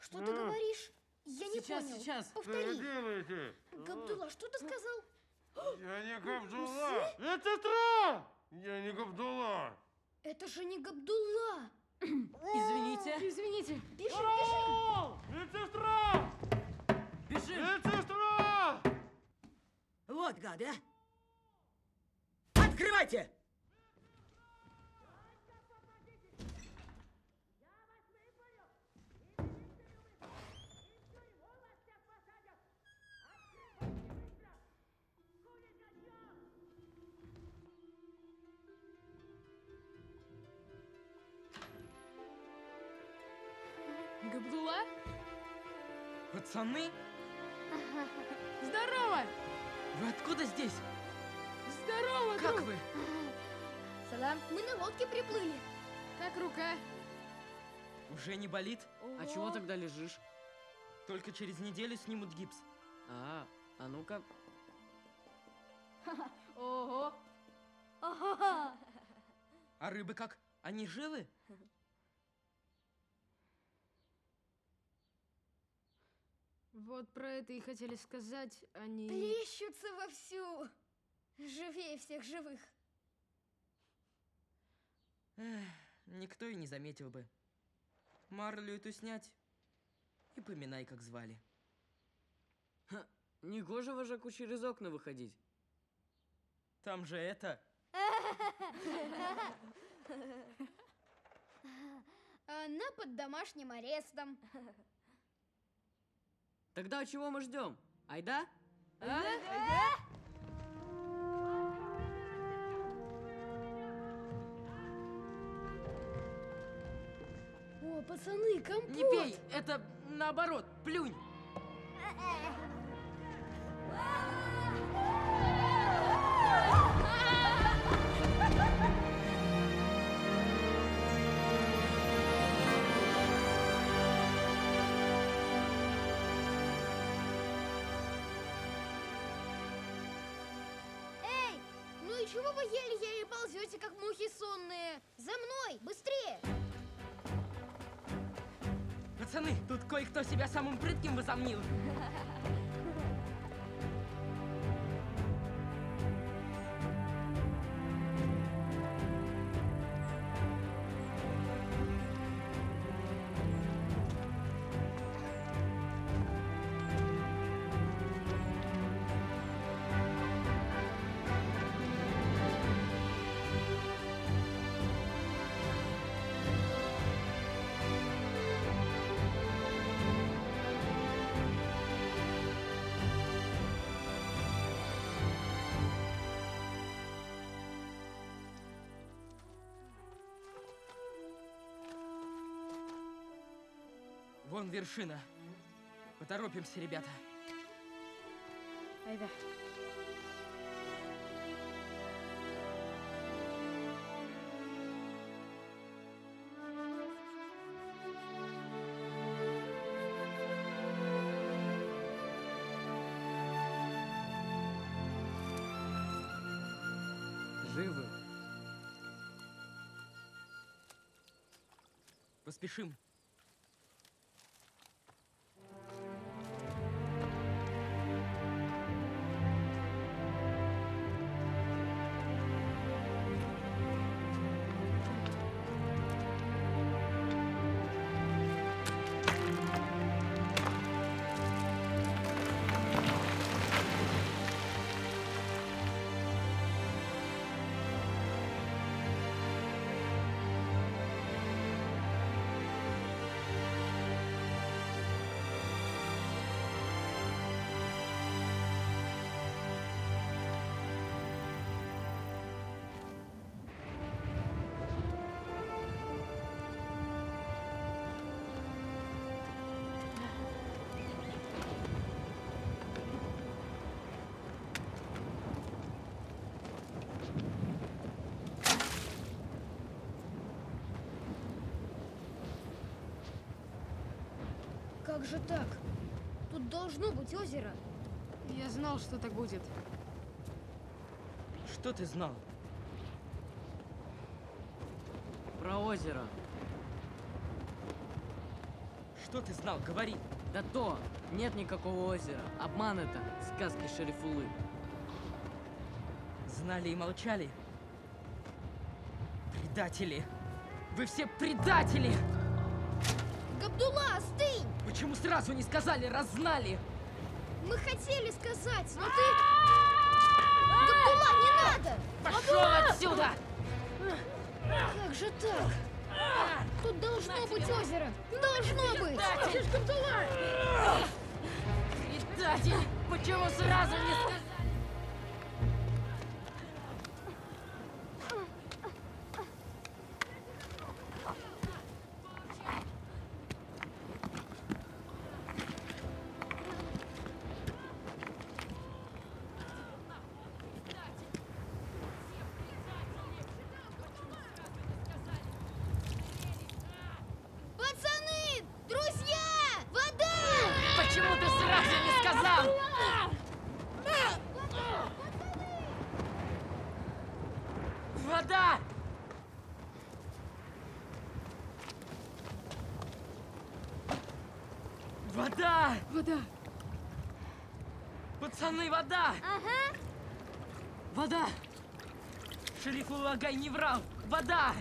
Что ты говоришь? Я не Сейчас, понял. сейчас. Повтори. делаете? Габдулла, что ты сказал? Я не Габдулла. Это сестра! Я не Габдулла. Это же не Габдулла. Извините. Извините. Бежим, бежим. Медсестра! Медсестра! Вот гады, а! Открывайте! Габдулла? Пацаны, Здорово! вы откуда здесь? Здорово, Как друг! вы? Салам. Мы на лодке приплыли. Как рука? Уже не болит? А чего тогда лежишь? Только через неделю снимут гипс. А, а ну-ка. Ого. Ага. А рыбы как? Они живы? Вот про это и хотели сказать, они... Плещутся вовсю. Живее всех живых. Эх, никто и не заметил бы. Марлю эту снять и поминай, как звали. Ха, негоже вожаку через окна выходить. Там же это... Она под домашним арестом. Тогда чего мы ждем? Айда? А? О, пацаны, компот. Не пей, это наоборот, плюнь. Чего вы еле-еле ползете, как мухи сонные? За мной, быстрее! Пацаны, тут кое-кто себя самым прытким возомнил. Вон вершина. Поторопимся, ребята. Айда. Как же так? Тут должно быть озеро. Я знал, что так будет. Что ты знал? Про озеро. Что ты знал? Говори. Да то, нет никакого озера. Обман это, сказки Шерифулы. Знали и молчали. Предатели! Вы все предатели! Габдулла, остынь! Почему сразу не сказали, раз знали? Мы хотели сказать, но ты... Габдулла, не надо! Пошел отсюда! Как же так? Тут должно быть озеро! Должно быть! Предатель! Предатель! Почему сразу не сказали? Пацаны, вода! Ага. Вода! Шериф Улагай не врал! Вода!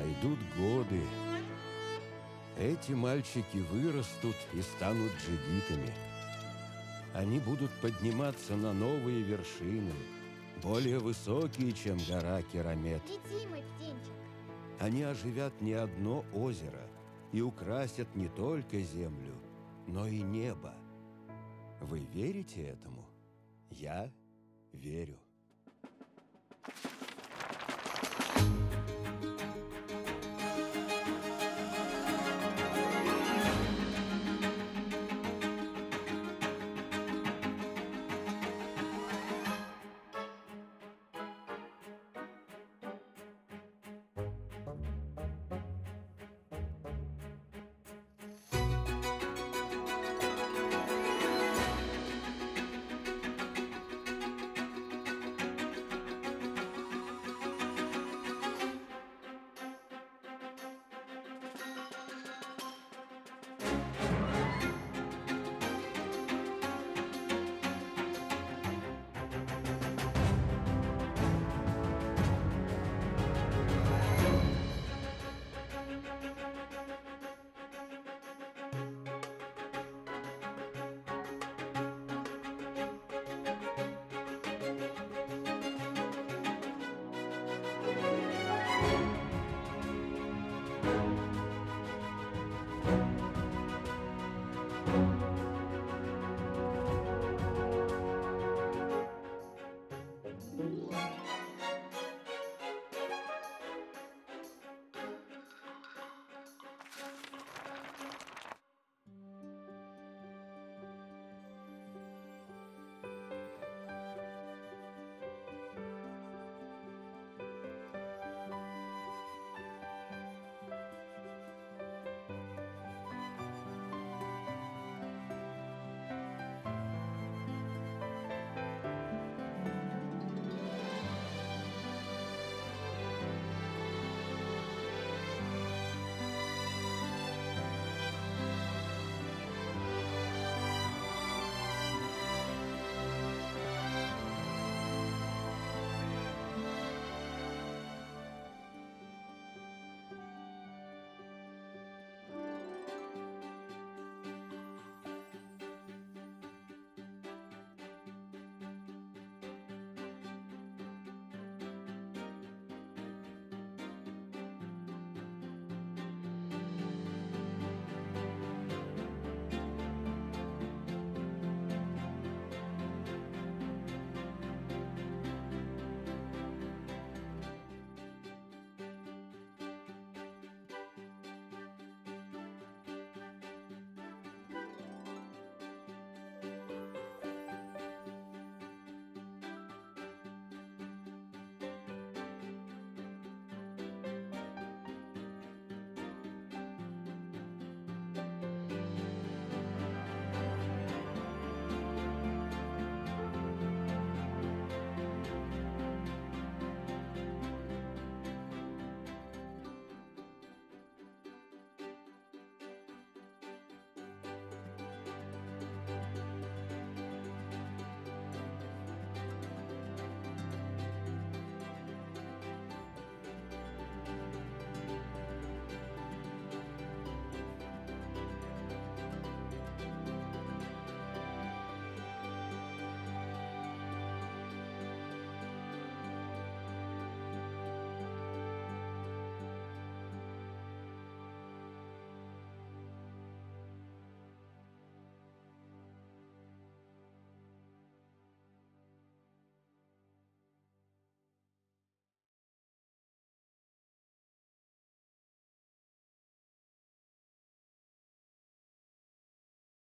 Пройдут годы. Эти мальчики вырастут и станут джигитами. Они будут подниматься на новые вершины, более высокие, чем гора Керамет. Мой птенчик. Они оживят не одно озеро и украсят не только землю, но и небо. Вы верите этому? Я верю.